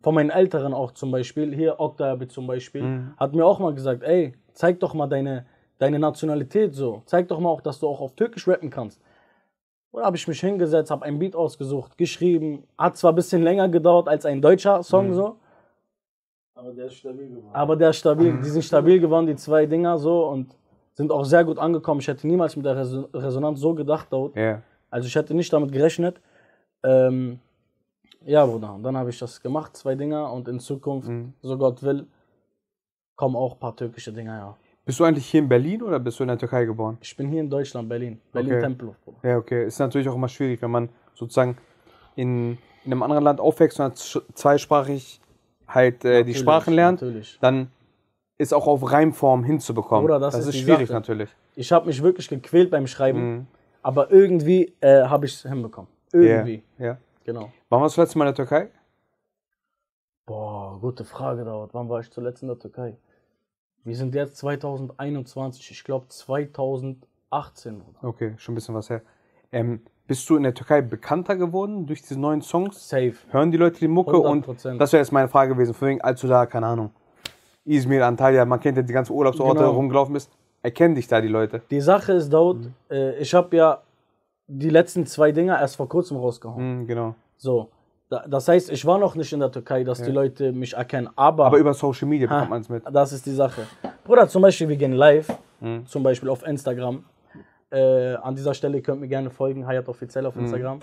von meinen Älteren auch zum Beispiel, hier Oktabi zum Beispiel, Mhm. hat mir auch mal gesagt, ey, zeig doch mal deine, deine Nationalität so, zeig doch mal auch, dass du auch auf Türkisch rappen kannst. Oder habe ich mich hingesetzt, habe ein Beat ausgesucht, geschrieben, hat zwar ein bisschen länger gedauert als ein deutscher Song so, Aber der ist stabil geworden. aber der ist stabil, die sind stabil geworden, die zwei Dinger so und sind auch sehr gut angekommen. Ich hätte niemals mit der Reso- Resonanz so gedacht dort. Ja. Also ich hätte nicht damit gerechnet. Ähm, ja, Bruder, und dann habe ich das gemacht, zwei Dinger und in Zukunft, Mhm. so Gott will, kommen auch ein paar türkische Dinger, ja. Bist du eigentlich hier in Berlin oder bist du in der Türkei geboren? Ich bin hier in Deutschland, Berlin. Berlin Okay. Tempelhof, Bruder. Ja, okay. Ist natürlich auch immer schwierig, wenn man sozusagen in, in einem anderen Land aufwächst und zweisprachig halt äh, die Sprachen lernt, Natürlich. dann ist auch auf Reimform hinzubekommen. Bruder, das ist die schwierig Sache. natürlich. Ich habe mich wirklich gequält beim Schreiben, Mhm. aber irgendwie äh, habe ich es hinbekommen. Irgendwie, Ja. genau. Wann warst du das letzte Mal in der Türkei? Boah, gute Frage dauert. Wann war ich zuletzt in der Türkei? Wir sind jetzt 2021, ich glaube 2018, Bruder. Okay, schon ein bisschen was her. Ähm, bist du in der Türkei bekannter geworden durch diese neuen Songs? Safe. Hören die Leute die Mucke? Und 100%. das wäre jetzt meine Frage gewesen. Von wegen, als du da, keine Ahnung, Izmir, Antalya, man kennt ja die ganzen Urlaubsorte, Genau. rumgelaufen bist. Erkennen dich da die Leute? Die Sache ist, Daud, äh, ich habe ja die letzten zwei Dinger erst vor kurzem rausgehauen. Mhm, genau. So. Da, das heißt, ich war noch nicht in der Türkei, dass die Leute mich erkennen. Aber, Aber über Social Media bekommt man es mit. das ist die Sache. Bruder, zum Beispiel, wir gehen live, Mhm. zum Beispiel auf Instagram. Äh, an dieser Stelle könnt ihr mir gerne folgen, Hayat offiziell Mhm. auf Instagram.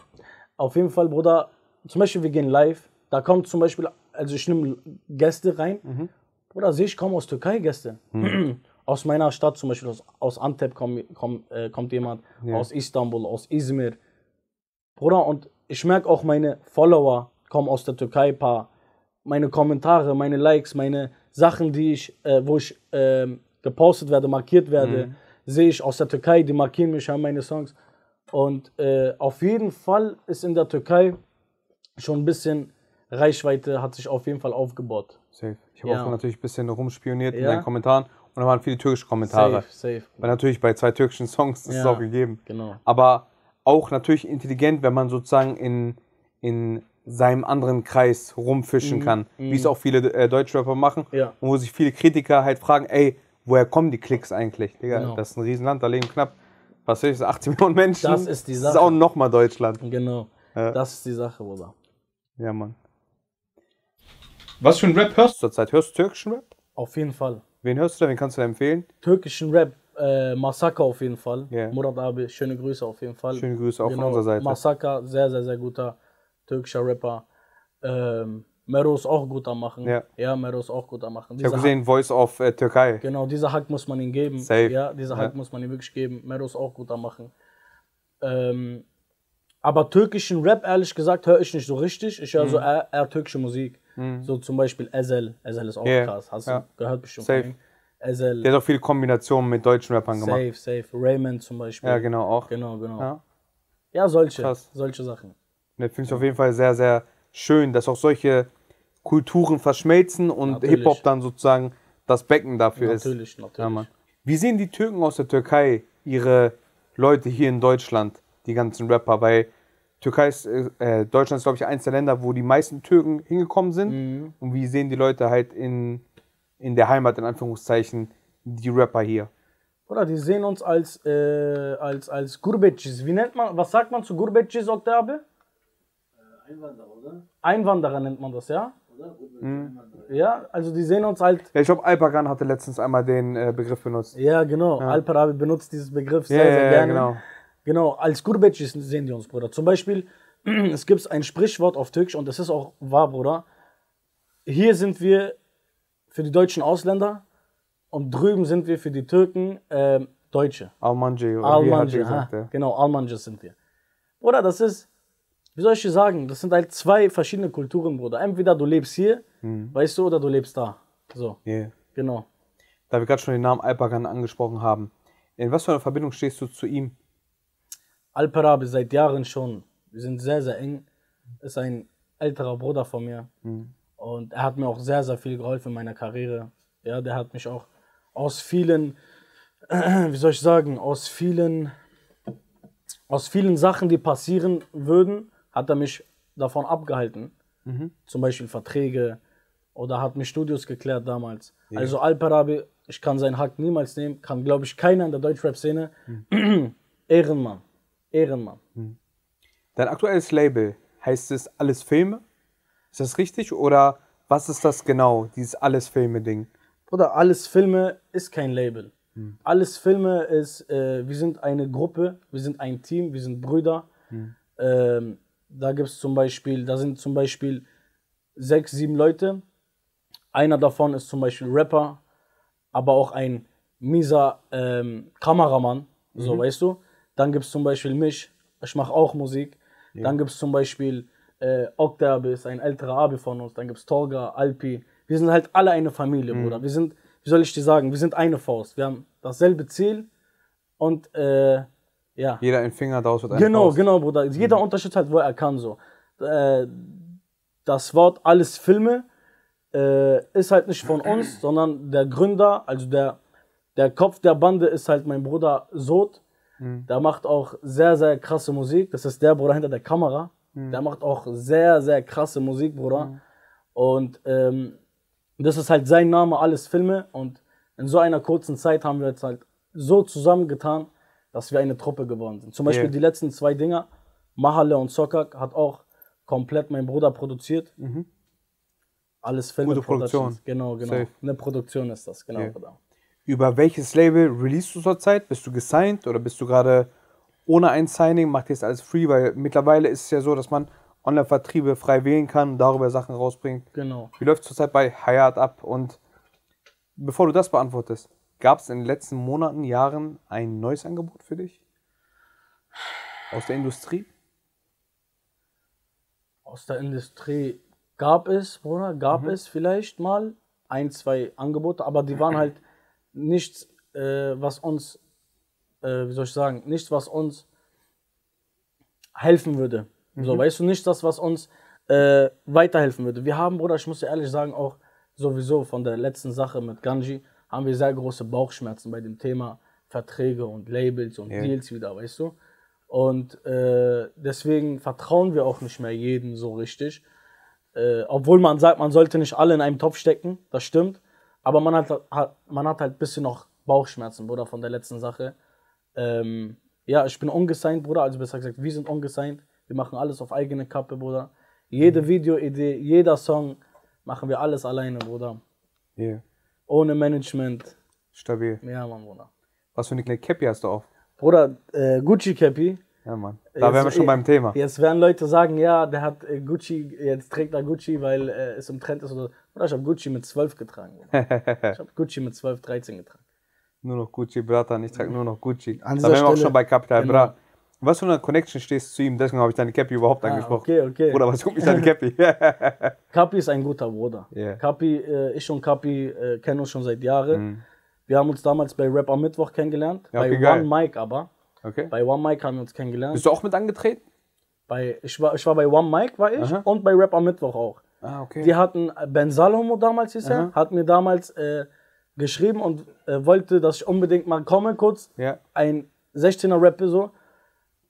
Auf jeden Fall, Bruder, zum Beispiel, wir gehen live. Da kommt zum Beispiel, also ich nehme Gäste rein. Mhm. Bruder, sehe ich, kommen aus Türkei Gäste. aus meiner Stadt, zum Beispiel aus, aus Antep komm, komm, äh, kommt jemand, Ja. aus Istanbul, aus Izmir. Bruder, und ich merke auch, meine Follower kommen aus der Türkei, paar. Meine Kommentare, meine Likes, meine Sachen, die ich, äh, wo ich ähm, gepostet werde, markiert werde, Mhm. sehe ich aus der Türkei, die markieren mich, haben meine Songs. Und äh, auf jeden Fall ist in der Türkei schon ein bisschen Reichweite, hat sich auf jeden Fall aufgebaut. Safe. Ich habe Ja. auch natürlich ein bisschen rumspioniert in Ja. deinen Kommentaren und da waren viele türkische Kommentare. Safe, safe. Weil natürlich bei zwei türkischen Songs ist es Ja. auch gegeben. Genau. Aber auch natürlich intelligent, wenn man sozusagen in, in seinem anderen Kreis rumfischen kann. Wie es auch viele äh, Deutschrapper machen. Mhm. Ja. Und wo sich viele Kritiker halt fragen, ey, woher kommen die Klicks eigentlich? Digga, Genau. das ist ein Riesenland, da leben knapp, was weiß ich, so 18 Millionen Menschen. Das ist die Das Sache. ist auch nochmal Deutschland. Genau. Ja. Das ist die Sache, Bruder. Ja, Mann. Was für ein Rap hörst du zurzeit? Hörst du türkischen Rap? Auf jeden Fall. Wen hörst du da? Wen kannst du da empfehlen? Türkischen Rap, äh, Masaka auf jeden Fall. Ja. Murat Abi, schöne Grüße auf jeden Fall. Schöne Grüße auch von unserer Seite. Masaka, sehr, sehr, sehr guter türkischer Rapper. Ähm, Mero ist auch gut am Machen. Ja. ja Mero ist auch gut am Machen. Ich habe Dieser gesehen, Voice of äh, Türkei. Genau, dieser Hack muss man ihm geben. Safe. Ja, dieser Hack Ja. muss man ihm wirklich geben. Mero ist auch gut am Machen. Ähm, aber türkischen Rap, ehrlich gesagt, höre ich nicht so richtig. Ich Mhm. höre so eher, eher türkische Musik. So zum Beispiel Ezel. Ezel ist auch Ja, krass. Hast ja. du gehört bestimmt. Safe. Ezel, Der hat auch viele Kombinationen mit deutschen Rappern gemacht. safe, safe. Raymond zum Beispiel. Ja, genau, auch. Genau, genau. Ja. Ja, solche, Krass. solche Sachen. Ne, finde ich auf jeden Fall sehr, sehr schön, dass auch solche Kulturen verschmelzen und Natürlich. Hip-Hop dann sozusagen das Becken dafür ist. Natürlich, natürlich. Ja. Wie sehen die Türken aus der Türkei ihre Leute hier in Deutschland, die ganzen Rapper? Weil Türkei ist, äh, äh, Deutschland ist, glaube ich, eins der Länder, wo die meisten Türken hingekommen sind. Mhm. Und wie sehen die Leute halt in, in der Heimat, in Anführungszeichen, die Rapper hier? Oder die sehen uns als, äh, als, als Gurbetçis. Wie nennt man, was sagt man zu Gurbetçis, Oktabe? Einwanderer, oder? Einwanderer nennt man das, ja? Oder? Mhm. Einwanderer. Ja, also die sehen uns halt. Ja, ich glaube, Alpagan hatte letztens einmal den äh, Begriff benutzt. Ja, genau. Alparabi benutzt dieses Begriff sehr, Ja, sehr ja, ja, gerne. genau. Genau, als Gurbetçis sehen die uns, Bruder. Zum Beispiel, es gibt ein Sprichwort auf Türkisch und das ist auch wahr, Bruder. Hier sind wir für die deutschen Ausländer und drüben sind wir für die Türken ähm, Deutsche. Er Almanje, gesagt, ja. genau, Almanje sind wir. Oder das ist, wie soll ich dir sagen, das sind halt zwei verschiedene Kulturen, Bruder. Entweder du lebst hier, Mhm. weißt du, oder du lebst da. So, Yeah. genau. Da wir gerade schon den Namen Alpagan angesprochen haben. In was für einer Verbindung stehst du zu ihm? Alperabi seit Jahren schon. Wir sind sehr, sehr eng. Ist ein älterer Bruder von mir. Und er hat mir auch sehr, sehr viel geholfen in meiner Karriere. Ja, der hat mich auch aus vielen, wie soll ich sagen, aus vielen, aus vielen Sachen, die passieren würden, hat er mich davon abgehalten. Zum Beispiel Verträge oder hat mir Studios geklärt damals. Also Alperabi, ich kann seinen Hack niemals nehmen, kann glaube ich keiner in der Deutschrap-Szene. Ehrenmann. Ehrenmann. Dein aktuelles Label, heißt es Alles Filme? Ist das richtig? Oder was ist das genau, dieses Alles Filme-Ding? Bruder, alles Filme ist kein Label. Alles Filme ist, äh, wir sind eine Gruppe, wir sind ein Team, wir sind Brüder. Ähm, da gibt es zum Beispiel, da sind zum Beispiel sechs, sieben Leute. Einer davon ist zum Beispiel Rapper, aber auch ein mieser ähm, Kameramann, so weißt du. Dann gibt es zum Beispiel mich, ich mache auch Musik. Dann gibt es zum Beispiel äh, Oktabe, ist ein älterer Abi von uns. Dann gibt es Torga, Alpi. Wir sind halt alle eine Familie, Bruder. Wir sind, wie soll ich dir sagen, wir sind eine Faust. Wir haben dasselbe Ziel und äh, ja. Jeder ein Finger daraus wird eine Genau, Faust. genau, Bruder. Jeder unterstützt halt, wo er kann so. Äh, das Wort alles Filme äh, ist halt nicht von uns, sondern der Gründer, also der, der Kopf der Bande ist halt mein Bruder Sod. Der macht auch sehr, sehr krasse Musik. Das ist der Bruder hinter der Kamera. Der macht auch sehr, sehr krasse Musik, Bruder. Und ähm, das ist halt sein Name, alles Filme. Und in so einer kurzen Zeit haben wir jetzt halt so zusammengetan, dass wir eine Truppe geworden sind. Zum Beispiel Yeah. die letzten zwei Dinger, Mahale und Sokak, hat auch komplett mein Bruder produziert. Alles Filme. Mhm. Gute Produktion. Genau, genau. Safe. Eine Produktion ist das, genau. Yeah. Über welches Label release du zurzeit? Bist du gesigned oder bist du gerade ohne ein Signing? Macht ihr das alles free? Weil mittlerweile ist es ja so, dass man Online-Vertriebe frei wählen kann und darüber Sachen rausbringt. Genau. Wie läuft es zurzeit bei Hayat ab? Und bevor du das beantwortest, gab es in den letzten Monaten, Jahren ein neues Angebot für dich? Aus der Industrie? Aus der Industrie gab es, Bruder, gab Mhm. es vielleicht mal ein, zwei Angebote, aber die waren halt nichts, äh, was uns, äh, wie soll ich sagen, nichts, was uns helfen würde. Mhm. So, weißt du, nicht das, was uns äh, weiterhelfen würde. Wir haben, Bruder, ich muss dir ehrlich sagen, auch sowieso von der letzten Sache mit Ganji, haben wir sehr große Bauchschmerzen bei dem Thema Verträge und Labels und Ja. Deals wieder, weißt du? Und äh, deswegen vertrauen wir auch nicht mehr jedem so richtig. Äh, obwohl man sagt, man sollte nicht alle in einem Topf stecken, das stimmt. Aber man hat, hat, man hat halt ein bisschen noch Bauchschmerzen, Bruder, von der letzten Sache. Ähm, ja, ich bin ungesigned, Bruder, also besser gesagt, wir sind ungesigned. Wir machen alles auf eigene Kappe, Bruder. Jede Videoidee, jeder Song Machen wir alles alleine, Bruder. Yeah. Ohne Management. Stabil. Ja, Mann, Bruder. Was für eine kleine Cappy hast du auf? Bruder, äh, Gucci Cappy. Ja, Mann. Da wären wir schon beim Thema. Jetzt werden Leute sagen, ja, der hat äh, Gucci, jetzt trägt er Gucci, weil äh, es im Trend ist oder. Bruder, ich habe Gucci mit 12 getragen. Ich habe Gucci mit 12, 13 getragen. Nur noch Gucci, Bratan, ich trage nur noch Gucci. An da wären wir auch schon bei Capital Genau. Bra. Was für eine Connection stehst du zu ihm? Deswegen habe ich deine Cappy überhaupt Ah, angesprochen. okay, okay. Bruder, was guckt mich deine Cappy? Kapi ist ein guter Bruder. Ja. Kapi, äh, ich und Kapi äh, kennen uns schon seit Jahren. Wir haben uns damals bei Rap am Mittwoch kennengelernt. Ja, okay, bei geil. One Mic aber. okay. Bei One Mic haben wir uns kennengelernt. Bist du auch mit angetreten? Bei, ich, war, ich war bei One Mic, war ich, Aha. und bei Rap am Mittwoch auch. Ah, okay. Die hatten, Ben Salomo damals hieß er, hat mir damals äh, geschrieben und äh, wollte, dass ich unbedingt mal komme, kurz. Ja. Ein 16er Rap so,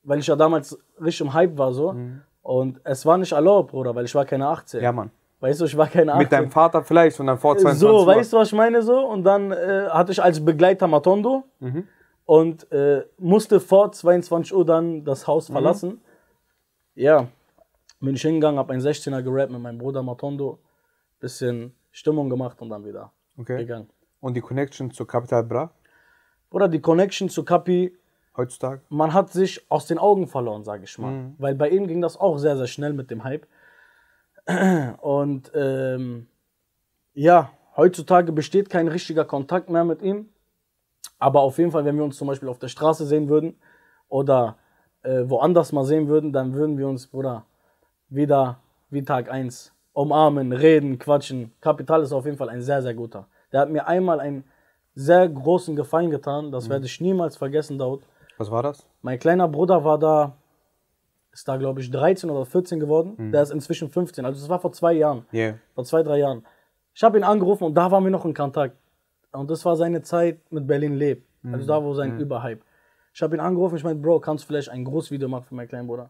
weil ich ja damals richtig im Hype war so. Und es war nicht erlaubt, Bruder, weil ich war keine 18. Mhm. Ja, Mann. Weißt du, ich war keine 18. Mit deinem Vater vielleicht und dann vor 22 So, weißt du, was ich meine so? Und dann äh, hatte ich als Begleiter Matondo Mhm. und äh, musste vor 22 Uhr dann das Haus Mhm. verlassen. Ja, bin ich hingegangen, habe ein 16er gerappt mit meinem Bruder Matondo, bisschen Stimmung gemacht und dann wieder Okay. gegangen. Und die Connection zu Capital Bra Oder die Connection zu Kapi, heutzutage? man hat sich aus den Augen verloren, sage ich mal. Mhm. Weil bei ihm ging das auch sehr, sehr schnell mit dem Hype. Und ähm, ja, heutzutage besteht kein richtiger Kontakt mehr mit ihm. Aber auf jeden Fall, wenn wir uns zum Beispiel auf der Straße sehen würden oder äh, woanders mal sehen würden, dann würden wir uns, Bruder, wieder wie Tag 1 umarmen, reden, quatschen. Kapital ist auf jeden Fall ein sehr, sehr guter. Der hat mir einmal einen sehr großen Gefallen getan, das werde ich niemals vergessen, Daud. Was war das? Mein kleiner Bruder war da, ist da glaube ich 13 oder 14 geworden. Der ist inzwischen 15. Also das war vor zwei Jahren. Yeah. Vor zwei, drei Jahren. Ich habe ihn angerufen und da waren wir noch in Kontakt. Und das war seine Zeit mit Berlin Lebt. Also da, wo sein Überhype. Ich habe ihn angerufen, ich meinte, Bro, kannst du vielleicht ein Großvideo machen für meinen kleinen Bruder?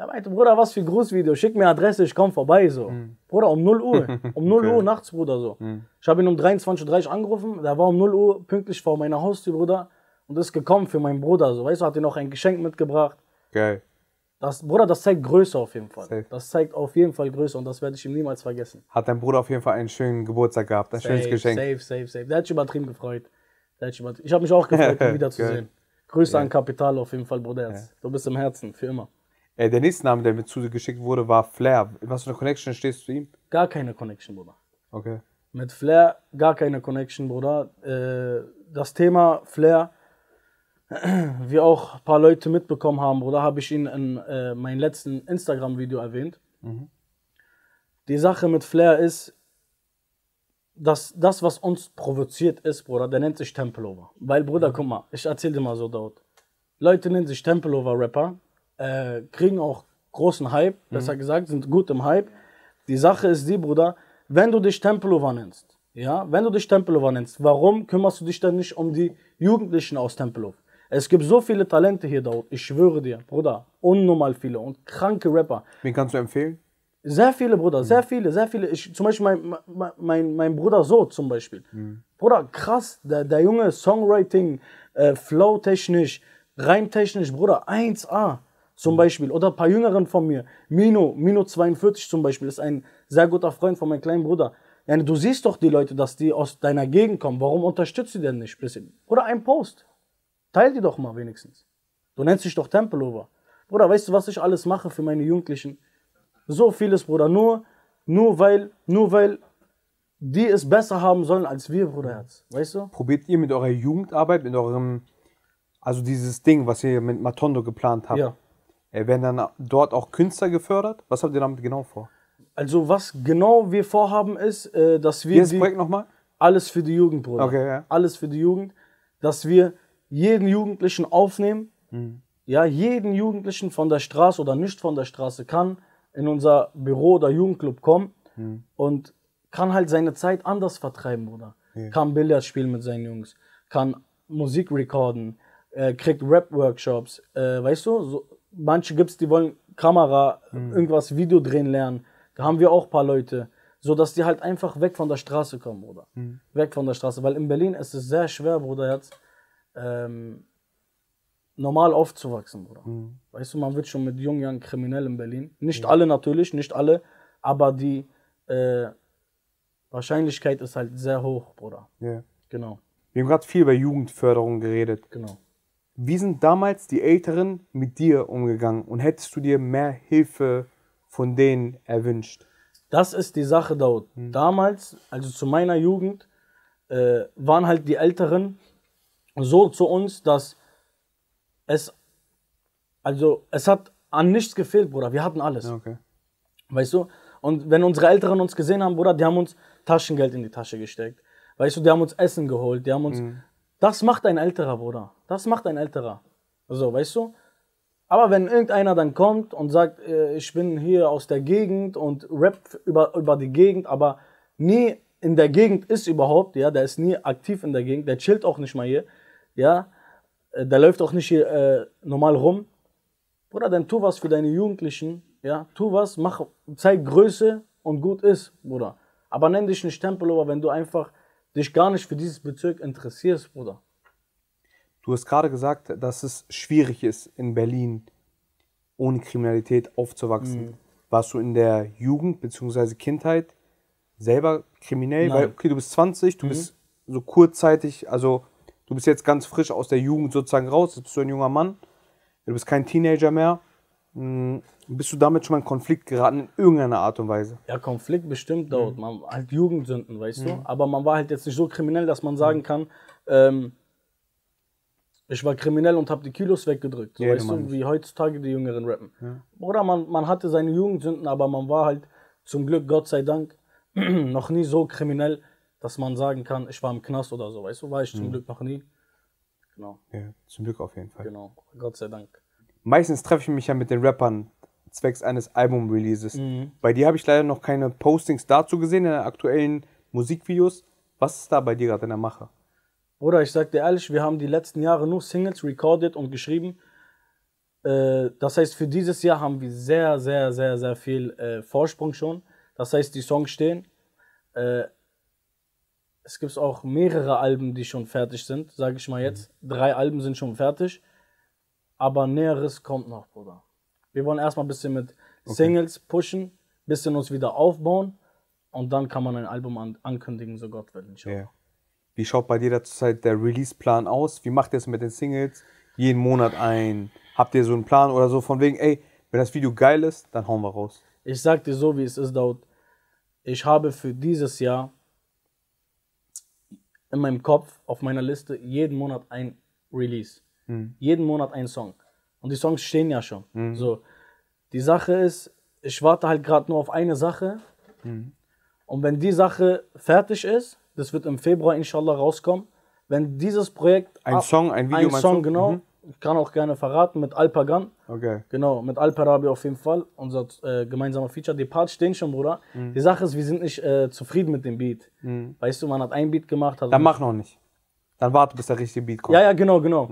Er meinte, Bruder, was für Großvideo? Schick mir Adresse, ich komm vorbei, so. Bruder, um 0 Uhr. Um 0 Uhr nachts, Bruder, so. Ich habe ihn um 23.30 Uhr angerufen, der war um 0 Uhr pünktlich vor meiner Haustür, Bruder. Und ist gekommen für meinen Bruder, so. Weißt du, hat ihm noch ein Geschenk mitgebracht. Geil. Das, Bruder, das zeigt Größe auf jeden Fall. Safe. Das zeigt auf jeden Fall Größe und das werde ich ihm niemals vergessen. Hat dein Bruder auf jeden Fall einen schönen Geburtstag gehabt, ein schönes Safe, Geschenk. Safe, safe, safe. Der hat sich übertrieben gefreut. Der hat sich übertrieben. Ich habe mich auch gefreut, ihn wiederzusehen. Grüße an Kapital auf jeden Fall, Bruder. Du bist im Herzen, für immer. Äh, der nächste Name, der mir zugeschickt wurde, war Flair. Was für eine Connection stehst du zu ihm? Gar keine Connection, Bruder. Okay. Mit Flair gar keine Connection, Bruder. Äh, das Thema Flair, wie auch ein paar Leute mitbekommen haben, Bruder, habe ich ihn in äh, meinem letzten Instagram-Video erwähnt. Die Sache mit Flair ist, dass das, was uns provoziert ist, Bruder, der nennt sich Tempelover. Weil, Bruder, guck mal, ich erzähl dir mal so dort. Leute nennen sich Tempelover-Rapper, äh, kriegen auch großen Hype, besser gesagt, sind gut im Hype. Die Sache ist die, Bruder, wenn du dich Tempelover nennst, ja, wenn du dich Tempelover nennst, warum kümmerst du dich dann nicht um die Jugendlichen aus Tempelhof? Es gibt so viele Talente hier dort, ich schwöre dir, Bruder, unnormal viele und kranke Rapper. Wen kannst du empfehlen? Sehr viele, Bruder, sehr viele, sehr viele. Ich, zum Beispiel mein, mein, mein, mein Bruder So zum Beispiel. Bruder, krass, der, der Junge Songwriting, äh, Flow-technisch, Reimtechnisch, Bruder, 1A zum Beispiel. Oder ein paar Jüngeren von mir. Mino, Mino42 zum Beispiel, ist ein sehr guter Freund von meinem kleinen Bruder. Ja, du siehst doch die Leute, dass die aus deiner Gegend kommen. Warum unterstützt du denn nicht? Bisschen? Oder ein Post. Teil die doch mal wenigstens. Du nennst dich doch Tempelover. Bruder, weißt du, was ich alles mache für meine Jugendlichen? So vieles, Bruder. Nur, nur weil, nur weil die es besser haben sollen als wir, Bruderherz. Weißt du? Probiert ihr mit eurer Jugendarbeit, mit eurem, also dieses Ding, was ihr mit Matondo geplant habt, Ja. Äh, werden dann dort auch Künstler gefördert? Was habt ihr damit genau vor? Also was genau wir vorhaben ist, äh, dass wir ist das die, Projekt nochmal? alles für die Jugend, Bruder. Okay, ja. Alles für die Jugend, dass wir jeden Jugendlichen aufnehmen. Mhm. Ja, jeden Jugendlichen von der Straße oder nicht von der Straße kann in unser Büro oder Jugendclub kommen Mhm. und kann halt seine Zeit anders vertreiben, Bruder. Kann Billard spielen mit seinen Jungs, kann Musik recorden, äh, kriegt Rap-Workshops, äh, weißt du? So, manche gibt's, die wollen Kamera, Mhm. irgendwas Video drehen lernen. Da haben wir auch ein paar Leute, so dass die halt einfach weg von der Straße kommen, Bruder. Mhm. Weg von der Straße, weil in Berlin ist es sehr schwer, Bruder, jetzt ähm, normal aufzuwachsen, Bruder. Mhm. Weißt du, man wird schon mit jungen Jahren kriminell in Berlin. Nicht alle natürlich, nicht alle, aber die, äh, Wahrscheinlichkeit ist halt sehr hoch, Bruder. Ja. Genau, Wir haben gerade viel über Jugendförderung geredet. genau. Wie sind damals die Älteren mit dir umgegangen und hättest du dir mehr Hilfe von denen erwünscht? Das ist die Sache dort. Damals, also zu meiner Jugend, äh, waren halt die Älteren so zu uns, dass es, also es hat an nichts gefehlt, Bruder. Wir hatten alles. Okay. Weißt du? Und wenn unsere Älteren uns gesehen haben, Bruder, die haben uns Taschengeld in die Tasche gesteckt. Weißt du, die haben uns Essen geholt, die haben uns. Das macht ein älterer, Bruder. Das macht ein älterer. So, weißt du? Aber wenn irgendeiner dann kommt und sagt, äh, ich bin hier aus der Gegend und rappt über, über die Gegend, aber nie in der Gegend ist überhaupt, ja, der ist nie aktiv in der Gegend, der chillt auch nicht mal hier, ja, äh, der läuft auch nicht hier äh, normal rum, Bruder, dann tu was für deine Jugendlichen, ja, tu was, mach, zeig Größe und gut ist, Bruder. Aber nenn dich nicht Tempelhofer, wenn du einfach dich gar nicht für dieses Bezirk interessierst, Bruder. Du hast gerade gesagt, dass es schwierig ist, in Berlin ohne Kriminalität aufzuwachsen. Warst du in der Jugend bzw. Kindheit selber kriminell? Nein. Weil, okay, du bist 20, du bist so kurzzeitig, also du bist jetzt ganz frisch aus der Jugend sozusagen raus, jetzt bist du ein junger Mann, du bist kein Teenager mehr. Hm, Bist du damit schon mal in Konflikt geraten in irgendeiner Art und Weise? Ja, Konflikt bestimmt dort. Man, halt Jugendsünden, weißt du? Aber man war halt jetzt nicht so kriminell, dass man sagen kann, ähm, ich war kriminell und habe die Kilos weggedrückt. So, Ja, weißt du du, meinst. wie heutzutage die Jüngeren rappen. Oder man, man hatte seine Jugendsünden, aber man war halt zum Glück, Gott sei Dank, noch nie so kriminell, dass man sagen kann, ich war im Knast oder so. Weißt du, war ich zum Glück noch nie. Genau, Ja, zum Glück auf jeden Fall. genau. Gott sei Dank. Meistens treffe ich mich ja mit den Rappern zwecks eines Album-Releases. Mhm. Bei dir habe ich leider noch keine Postings dazu gesehen in den aktuellen Musikvideos. Was ist da bei dir gerade in der Mache? Bruder, ich sag dir ehrlich, wir haben die letzten Jahre nur Singles recorded und geschrieben. Äh, das heißt, für dieses Jahr haben wir sehr, sehr, sehr, sehr viel äh, Vorsprung schon. Das heißt, die Songs stehen. Äh, es gibt auch mehrere Alben, die schon fertig sind, sage ich mal jetzt. Drei Alben sind schon fertig. Aber Näheres kommt noch, Bruder. Wir wollen erstmal ein bisschen mit Singles pushen, bisschen uns wieder aufbauen. Und dann kann man ein Album an ankündigen, so Gott will. Ja. Wie schaut bei dir zurzeit der Release-Plan aus? Wie macht ihr es mit den Singles? Jeden Monat ein? Habt ihr so einen Plan oder so von wegen, ey, wenn das Video geil ist, dann hauen wir raus? Ich sag dir so, wie es ist, Daud. Ich habe für dieses Jahr in meinem Kopf auf meiner Liste jeden Monat ein Release. Jeden Monat ein Song. Und die Songs stehen ja schon. So. Die Sache ist, ich warte halt gerade nur auf eine Sache. Und wenn die Sache fertig ist, das wird im Februar inshallah rauskommen, wenn dieses Projekt. Ein ab- Song, ein Video, Ein Song, du? genau. Mhm. Ich kann auch gerne verraten mit Alpagan. Okay. Genau, mit Alperabi auf jeden Fall, unser äh, gemeinsamer Feature. Die Parts stehen schon, Bruder. Mhm. Die Sache ist, wir sind nicht äh, zufrieden mit dem Beat. Weißt du, man hat ein Beat gemacht. Dann mach noch nicht. Dann warte, bis der richtige Beat kommt. ja, ja, genau, genau.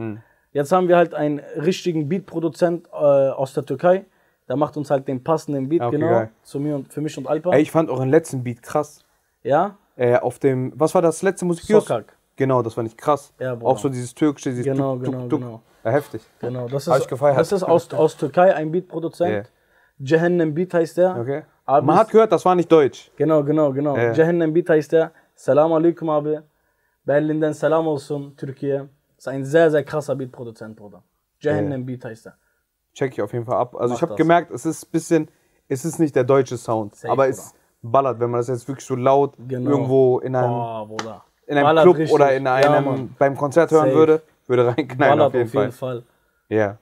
Jetzt haben wir halt einen richtigen Beatproduzent äh, aus der Türkei. Der macht uns halt den passenden Beat, Okay, genau, geil. zu mir und für mich und Alpa. Ey, ich fand euren letzten Beat krass. Ja, Äh, auf dem, was war das letzte Musikvideo? Sokak. Genau, das fand ich krass. Ja, Bruder. Auch so dieses türkische, dieses Genau, Tuk, Tuk, genau, Tuk. genau. Ja, heftig. Genau, das ist, ich gefeiert. das ist aus, aus Türkei ein Beatproduzent. Ja. Jehennem Beat heißt der. Okay. Abi Man hat gehört, das war nicht deutsch. Genau, genau, genau. Ja. Cehennem Beat heißt der. Salam alaikum abi. Berlin'den selam olsun Türkiye. Ist ein sehr, sehr krasser Beatproduzent, Bruder. Cehennem Beat heißt der. Check ich auf jeden Fall ab. Also Mach ich habe gemerkt, es ist ein bisschen, es ist nicht der deutsche Sound, Safe, aber es ballert, wenn man das jetzt wirklich so laut Genau. irgendwo in einem, Bruder. in einem Ballert Club richtig. oder in Ja, einem Mann. beim Konzert hören Safe. würde, würde reinknallen Ballert auf jeden Fall. Ja.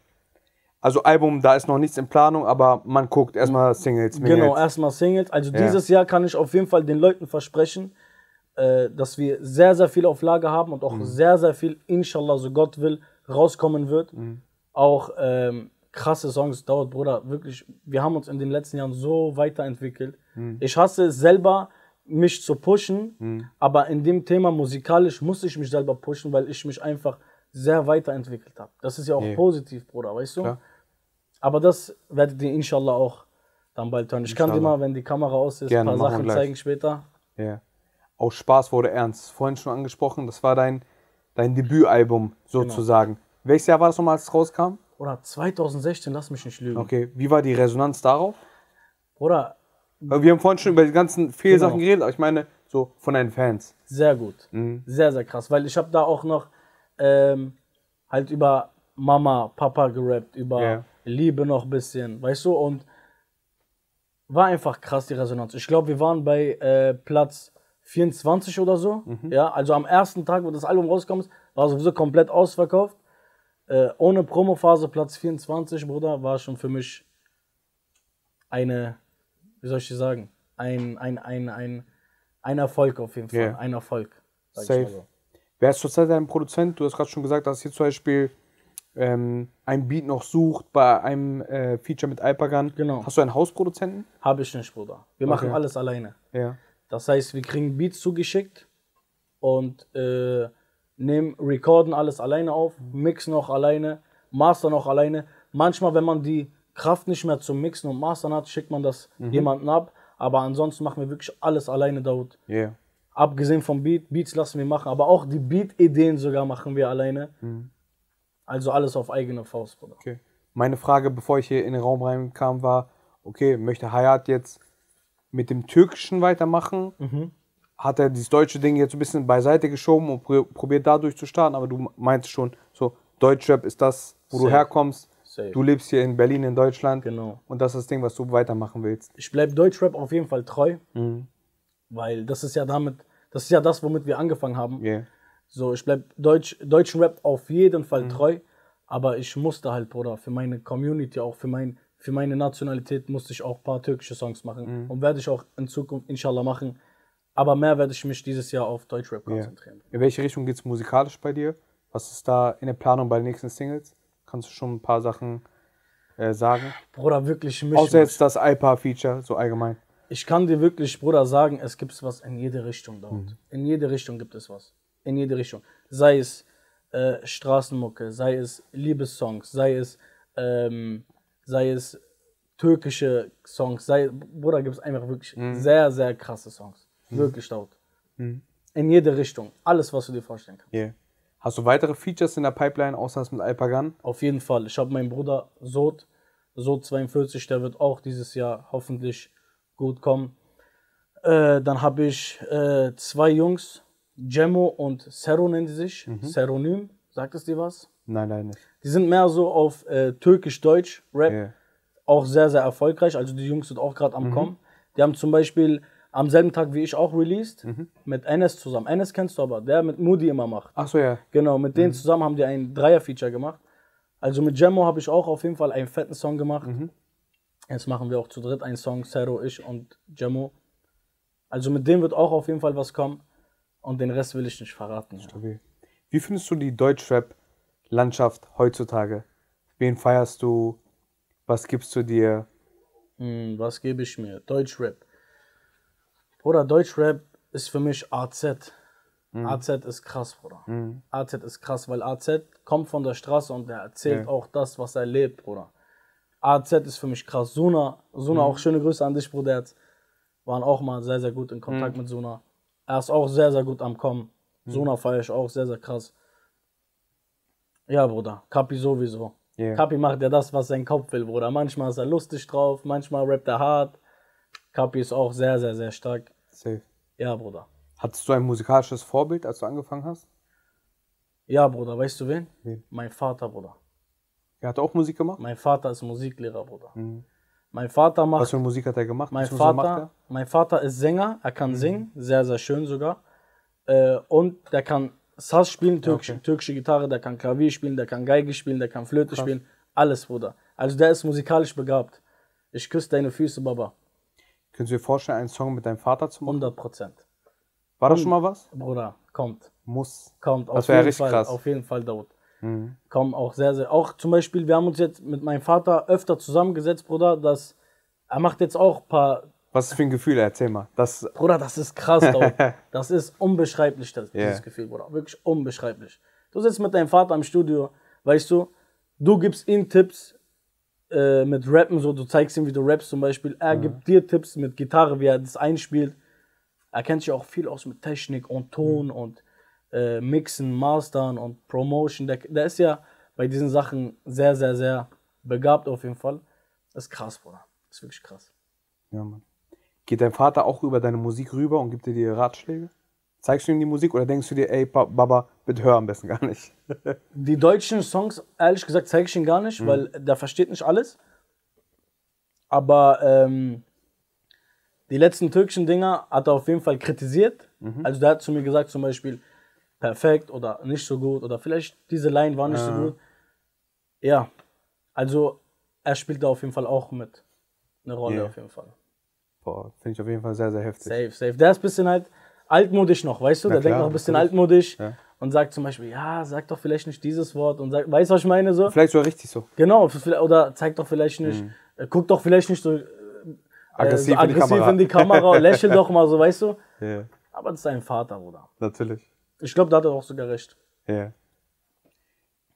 Also Album, da ist noch nichts in Planung, aber man guckt erstmal Singles. Genau, Mingles. erstmal Singles. Also Ja. dieses Jahr kann ich auf jeden Fall den Leuten versprechen, äh, dass wir sehr, sehr viel auf Lager haben und auch Mhm. sehr, sehr viel, inshallah, so Gott will, rauskommen wird. Mhm. Auch ähm, krasse Songs dauert, Bruder, wirklich, wir haben uns in den letzten Jahren so weiterentwickelt. Mhm. Ich hasse es selber, mich zu pushen, aber in dem Thema musikalisch muss ich mich selber pushen, weil ich mich einfach sehr weiterentwickelt habe. Das ist ja auch Ja. positiv, Bruder, weißt du? Klar. Aber das werdet ihr inshallah auch dann bald hören. Ich kann dir Inshallah. mal, wenn die Kamera aus ist, Gerne, ein paar Sachen zeigen später. Ja. Aus Spaß wurde ernst. Vorhin schon angesprochen, das war dein, dein Debütalbum sozusagen. Welches Jahr war das nochmal, als es rauskam? Oder 2016, lass mich nicht lügen. Okay, wie war die Resonanz darauf? Oder Wir haben vorhin schon über die ganzen Fehlsachen Genau. geredet, aber ich meine, so von deinen Fans. Sehr gut. Mhm. Sehr, sehr krass. Weil ich habe da auch noch ähm, halt über Mama, Papa gerappt, über Ja. Liebe noch ein bisschen, weißt du? Und war einfach krass die Resonanz. Ich glaube, wir waren bei äh, Platz 24 oder so. Mhm. Ja, also am ersten Tag, wo das Album rauskommt, war sowieso komplett ausverkauft. Äh, ohne Promophase Platz 24, Bruder, war schon für mich eine, wie soll ich dir sagen, ein, ein, ein, ein, ein Erfolg auf jeden Fall. Ja. Ein Erfolg. Safe. so. Wer ist zurzeit dein Produzent? Du hast gerade schon gesagt, dass hier zum Beispiel ähm, ein Beat noch sucht bei einem äh, Feature mit Alpagan. Genau. Hast du einen Hausproduzenten? Habe ich nicht, Bruder. Wir machen Okay. alles alleine. Ja. Das heißt, wir kriegen Beats zugeschickt und äh, nehmen, recorden alles alleine auf, mixen auch alleine, mastern auch alleine. Manchmal, wenn man die Kraft nicht mehr zum Mixen und Mastern hat, schickt man das jemanden ab. Aber ansonsten machen wir wirklich alles alleine dort. Ja. Abgesehen vom Beat, Beats lassen wir machen, aber auch die Beat-Ideen sogar machen wir alleine. Also alles auf eigene Faust, Bruder. Okay. Meine Frage, bevor ich hier in den Raum reinkam, war, okay, möchte Hayat jetzt mit dem Türkischen weitermachen? Mhm. Hat er dieses deutsche Ding jetzt ein bisschen beiseite geschoben und pro- probiert dadurch zu starten? Aber du meinst schon, so Deutschrap ist das, wo du Safe. herkommst. Safe. Du lebst hier in Berlin, in Deutschland. Genau. Und das ist das Ding, was du weitermachen willst. ich bleibe Deutschrap auf jeden Fall treu, Mhm. weil das ist ja damit, das ist ja das, womit wir angefangen haben. Yeah. So, ich bleib Deutsch, deutschen Rap auf jeden Fall Mhm. treu, aber ich musste halt, Bruder, für meine Community, auch für, mein, für meine Nationalität musste ich auch ein paar türkische Songs machen Mhm. und werde ich auch in Zukunft inshallah machen. Aber mehr werde ich mich dieses Jahr auf Deutschrap konzentrieren. In welche Richtung geht es musikalisch bei dir? Was ist da in der Planung bei den nächsten Singles? Kannst du schon ein paar Sachen äh, sagen? Bruder, wirklich Außer Mischmasch. jetzt das Alpa-Feature, so allgemein. Ich kann dir wirklich, Bruder, sagen, es gibt was in jede Richtung dort. Mhm. In jede Richtung gibt es was. In jede Richtung. Sei es äh, Straßenmucke, sei es Liebessongs, sei es, ähm, sei es türkische Songs, sei, Bruder, gibt es einfach wirklich Mhm. sehr, sehr krasse Songs. Wirklich dort. In jede Richtung. Alles, was du dir vorstellen kannst. Yeah. Hast du weitere Features in der Pipeline, außer das mit Alpagan? Auf jeden Fall. Ich habe meinen Bruder Sod, Sod 42, der wird auch dieses Jahr hoffentlich gut kommen. Äh, dann habe ich äh, zwei Jungs, Gemmo und Sero nennen sie sich. Seronym, sagt es dir was? Nein, nein, nicht. Die sind mehr so auf äh, türkisch-deutsch Rap, Yeah. auch sehr, sehr erfolgreich. Also die Jungs sind auch gerade am Kommen. Die haben zum Beispiel am selben Tag wie ich auch released, mit Enes zusammen. Enes kennst du aber, der mit Moody immer macht. Ach so, ja. Genau, mit denen zusammen haben die ein Dreier-Feature gemacht. Also mit Gemmo habe ich auch auf jeden Fall einen fetten Song gemacht. Jetzt machen wir auch zu dritt einen Song, Zero, ich und Gemmo. Also mit dem wird auch auf jeden Fall was kommen. Und den Rest will ich nicht verraten. Ja. Wie findest du die Deutschrap-Landschaft heutzutage? Wen feierst du? Was gibst du dir? Hm, was gebe ich mir? Deutschrap. Bruder, Deutschrap ist für mich AZ. AZ ist krass, Bruder. AZ ist krass, weil AZ kommt von der Straße und er erzählt Ja. auch das, was er lebt, Bruder. AZ ist für mich krass. Suna, Suna auch schöne Grüße an dich, Bruder. Waren auch mal sehr, sehr gut in Kontakt mit Suna. Er ist auch sehr, sehr gut am Kommen. Suna feiere ich auch sehr, sehr krass. Ja, Bruder. Kapi sowieso. Yeah. Kapi macht ja das, was sein Kopf will, Bruder. Manchmal ist er lustig drauf, manchmal rappt er hart. Kapi ist auch sehr, sehr, sehr stark. Safe. Ja, Bruder. Hattest du ein musikalisches Vorbild, als du angefangen hast? Ja, Bruder, weißt du wen? Wen? Mein Vater, Bruder. Er hat auch Musik gemacht? Mein Vater ist Musiklehrer, Bruder. Mein Vater macht. Was für Musik hat er gemacht? Mein Vater, mein Vater ist Sänger, er kann singen, sehr, sehr schön sogar. Äh, und der kann Saz spielen, türkische, Okay. türkische Gitarre, der kann Klavier spielen, der kann Geige spielen, der kann Flöte spielen. Alles, Bruder. Also der ist musikalisch begabt. Ich küsse deine Füße, Baba. Könntest du dir vorstellen, einen Song mit deinem Vater zu machen? 100 Prozent. War das schon mal was? Bruder, kommt. Muss. Kommt. Das Auf wär jeden richtig Fall. krass. Auf jeden Fall dort. Kommen auch sehr, sehr. Auch zum Beispiel, wir haben uns jetzt mit meinem Vater öfter zusammengesetzt, Bruder, dass er macht jetzt auch ein paar Was ist für ein Gefühl? Erzähl mal. Das, Bruder, das ist krass, dort. Das ist unbeschreiblich, das, Ja. dieses Gefühl, Bruder. Wirklich unbeschreiblich. Du sitzt mit deinem Vater im Studio, weißt du, du gibst ihm Tipps äh, mit Rappen, so, du zeigst ihm, wie du rappst zum Beispiel. Er gibt dir Tipps mit Gitarre, wie er das einspielt. Er kennt sich auch viel aus mit Technik und Ton und äh, Mixen, Mastern und Promotion. Der, der ist ja bei diesen Sachen sehr, sehr, sehr begabt auf jeden Fall. Das ist krass, Bruder. Das ist wirklich krass. ja, Mann. Geht dein Vater auch über deine Musik rüber und gibt dir die Ratschläge? Zeigst du ihm die Musik oder denkst du dir, ey, Baba, bitte hör am besten gar nicht? Die deutschen Songs, ehrlich gesagt, zeige ich ihn gar nicht, weil der versteht nicht alles. Aber ähm, die letzten türkischen Dinger hat er auf jeden Fall kritisiert. Also der hat zu mir gesagt, zum Beispiel, perfekt oder nicht so gut oder vielleicht diese Line war nicht so gut. Ja, also er spielt da auf jeden Fall auch mit. Eine Rolle Ja. auf jeden Fall. Boah, finde ich auf jeden Fall sehr, sehr heftig. Safe, safe. Der ist ein bisschen halt altmodisch noch, weißt du? Na Der denkt klar, noch ein bisschen natürlich. altmodisch Ja. und sagt zum Beispiel, ja, sag doch vielleicht nicht dieses Wort und sag, weißt du, was ich meine? So? Vielleicht sogar richtig so. Genau, oder zeig doch vielleicht nicht, äh, guck doch vielleicht nicht so äh, Aggressiv, so in die Kamera. in die Kamera, lächel doch mal so, weißt du? Ja, Aber das ist dein Vater, Bruder. natürlich. Ich glaube, da hat er auch sogar recht. Ja.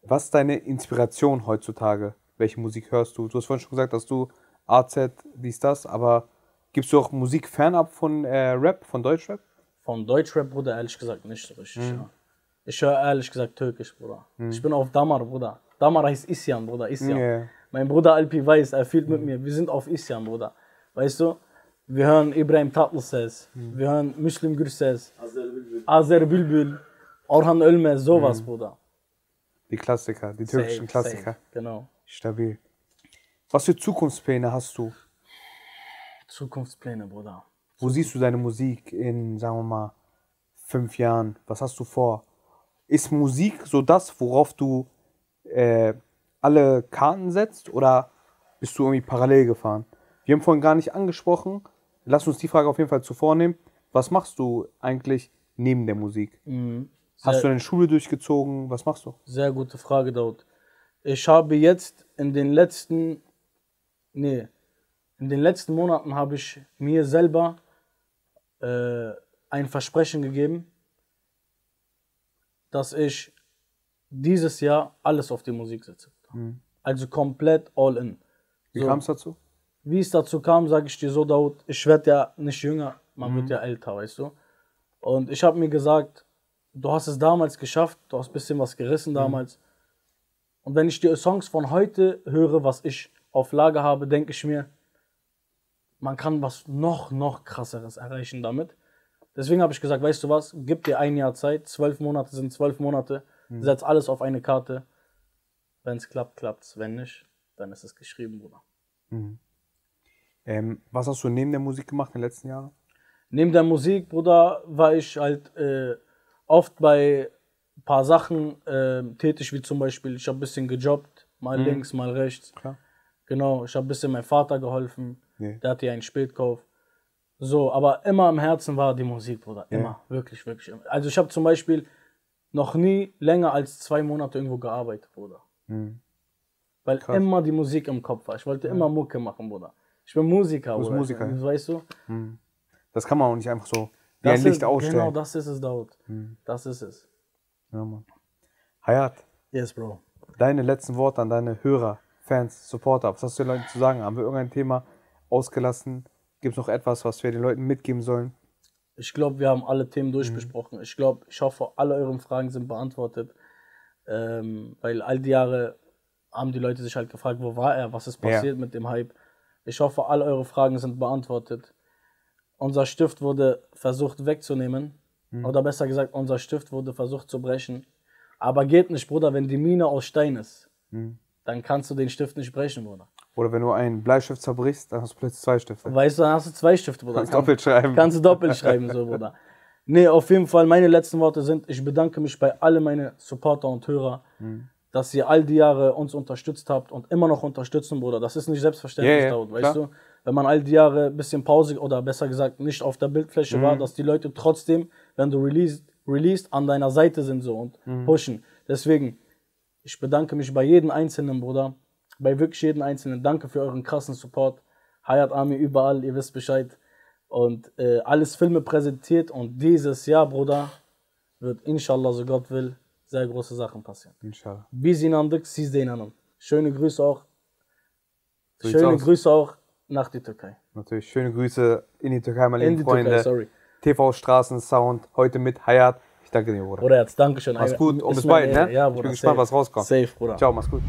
Was ist deine Inspiration heutzutage? Welche Musik hörst du? Du hast vorhin schon gesagt, dass du AZ, dies, das, aber gibst du auch Musik fernab von äh, Rap, von Deutschrap? Von Deutschrap, Bruder, ehrlich gesagt nicht so richtig. Mhm. Ja. Ich höre ehrlich gesagt Türkisch, Bruder. Ich bin auf Damar, Bruder. Damar heißt Isyan, Bruder, Isyan. Ja. Mein Bruder Alpi weiß, er fühlt mit mir. Wir sind auf Isyan, Bruder. Weißt du? Wir hören Ibrahim Tatlıses, Mhm. wir hören Müslüm Gürses, Azer Bülbül. Azer Bülbül, Orhan Ölmez, sowas, Mhm. Bruder. Die Klassiker, die türkischen Safe, Klassiker. safe, Genau. Stabil. Was für Zukunftspläne hast du? Zukunftspläne, Bruder. Wo siehst du deine Musik in, sagen wir mal, fünf Jahren? Was hast du vor? Ist Musik so das, worauf du äh, alle Karten setzt oder bist du irgendwie parallel gefahren? Wir haben vorhin gar nicht angesprochen. Lass uns die Frage auf jeden Fall zuvor nehmen. Was machst du eigentlich neben der Musik? Hast Sehr- du deine Schule durchgezogen? Was machst du? Sehr gute Frage, Daud. Ich habe jetzt in den letzten, nee, in den letzten Monaten habe ich mir selber äh, ein Versprechen gegeben, dass ich dieses Jahr alles auf die Musik setze. Also komplett all in. Wie So. kam es dazu? Wie es dazu kam, sage ich dir so, Daud, ich werde ja nicht jünger, man wird ja älter, weißt du. Und ich habe mir gesagt, du hast es damals geschafft, du hast ein bisschen was gerissen damals. Und wenn ich die Songs von heute höre, was ich auf Lager habe, denke ich mir, man kann was noch, noch krasseres erreichen damit. Deswegen habe ich gesagt, weißt du was, gib dir ein Jahr Zeit, zwölf Monate sind zwölf Monate, setz alles auf eine Karte. Wenn es klappt, klappt's. Wenn nicht, dann ist es geschrieben, Bruder. Ähm, was hast du neben der Musik gemacht in den letzten Jahren? Neben der Musik, Bruder, war ich halt äh, oft bei ein paar Sachen äh, tätig, wie zum Beispiel, ich habe ein bisschen gejobbt, mal links, mal rechts. Klar. Genau, ich habe ein bisschen meinem Vater geholfen, Nee. der hatte ja einen Spätkauf. So, aber immer im Herzen war die Musik, Bruder, immer, wirklich, wirklich. immer. Also ich habe zum Beispiel noch nie länger als zwei Monate irgendwo gearbeitet, Bruder. Weil immer die Musik im Kopf war. Ich wollte immer Mucke machen, Bruder. Ich bin Musiker, bist Bruder. Musiker, ja. Weißt du? Das kann man auch nicht einfach so wie Das ein Licht ist, ausstellen. Genau, das ist es, Daud. Das ist es. Ja, Mann. Hayat, Yes, Bro. deine letzten Worte an deine Hörer, Fans, Supporter. Was hast du den Leuten zu sagen? Haben wir irgendein Thema ausgelassen? Gibt es noch etwas, was wir den Leuten mitgeben sollen? Ich glaube, wir haben alle Themen durchbesprochen. Ich glaube, ich hoffe, alle eure Fragen sind beantwortet. Ähm, weil all die Jahre haben die Leute sich halt gefragt, wo war er, was ist Ja. passiert mit dem Hype. Ich hoffe, alle eure Fragen sind beantwortet. Unser Stift wurde versucht wegzunehmen. Oder besser gesagt, unser Stift wurde versucht zu brechen. Aber geht nicht, Bruder, wenn die Mine aus Stein ist, dann kannst du den Stift nicht brechen, Bruder. Oder wenn du einen Bleistift zerbrichst, dann hast du plötzlich zwei Stifte. Weißt du, dann hast du zwei Stifte, Bruder. Kannst doppelt schreiben. Kannst du doppelt schreiben, so, Bruder. Nee, auf jeden Fall, meine letzten Worte sind, ich bedanke mich bei alle meine Supporter und Hörer, Mhm. dass ihr all die Jahre uns unterstützt habt und immer noch unterstützen, Bruder. Das ist nicht selbstverständlich, Ja, ja, Daud, weißt klar. du? Wenn man all die Jahre ein bisschen Pause oder besser gesagt nicht auf der Bildfläche Mhm. war, dass die Leute trotzdem, wenn du released, released an deiner Seite sind so und Mhm. pushen. Deswegen, ich bedanke mich bei jedem Einzelnen, Bruder. Bei wirklich jedem Einzelnen. Danke für euren krassen Support. Hayat Army überall, ihr wisst Bescheid. Und äh, alles Filme präsentiert und dieses Jahr, Bruder, wird inshallah, so Gott will, sehr große Sachen passieren. Inshallah. Biz inandık, siz de inanın. Schöne Grüße auch. So Schöne. Grüße auch nach die Türkei. Natürlich schöne Grüße in die Türkei, meine In lieben die Türkei, Freunde. sorry. TV Straßen Sound, heute mit Hayat. Ich danke dir, Bruder. Bruder, jetzt Dankeschön. Mach's gut und bis bald, ne? Ja, ich Bruder, bin gespannt, safe. was rauskommt. Safe, Bruder. Ciao, mach's gut.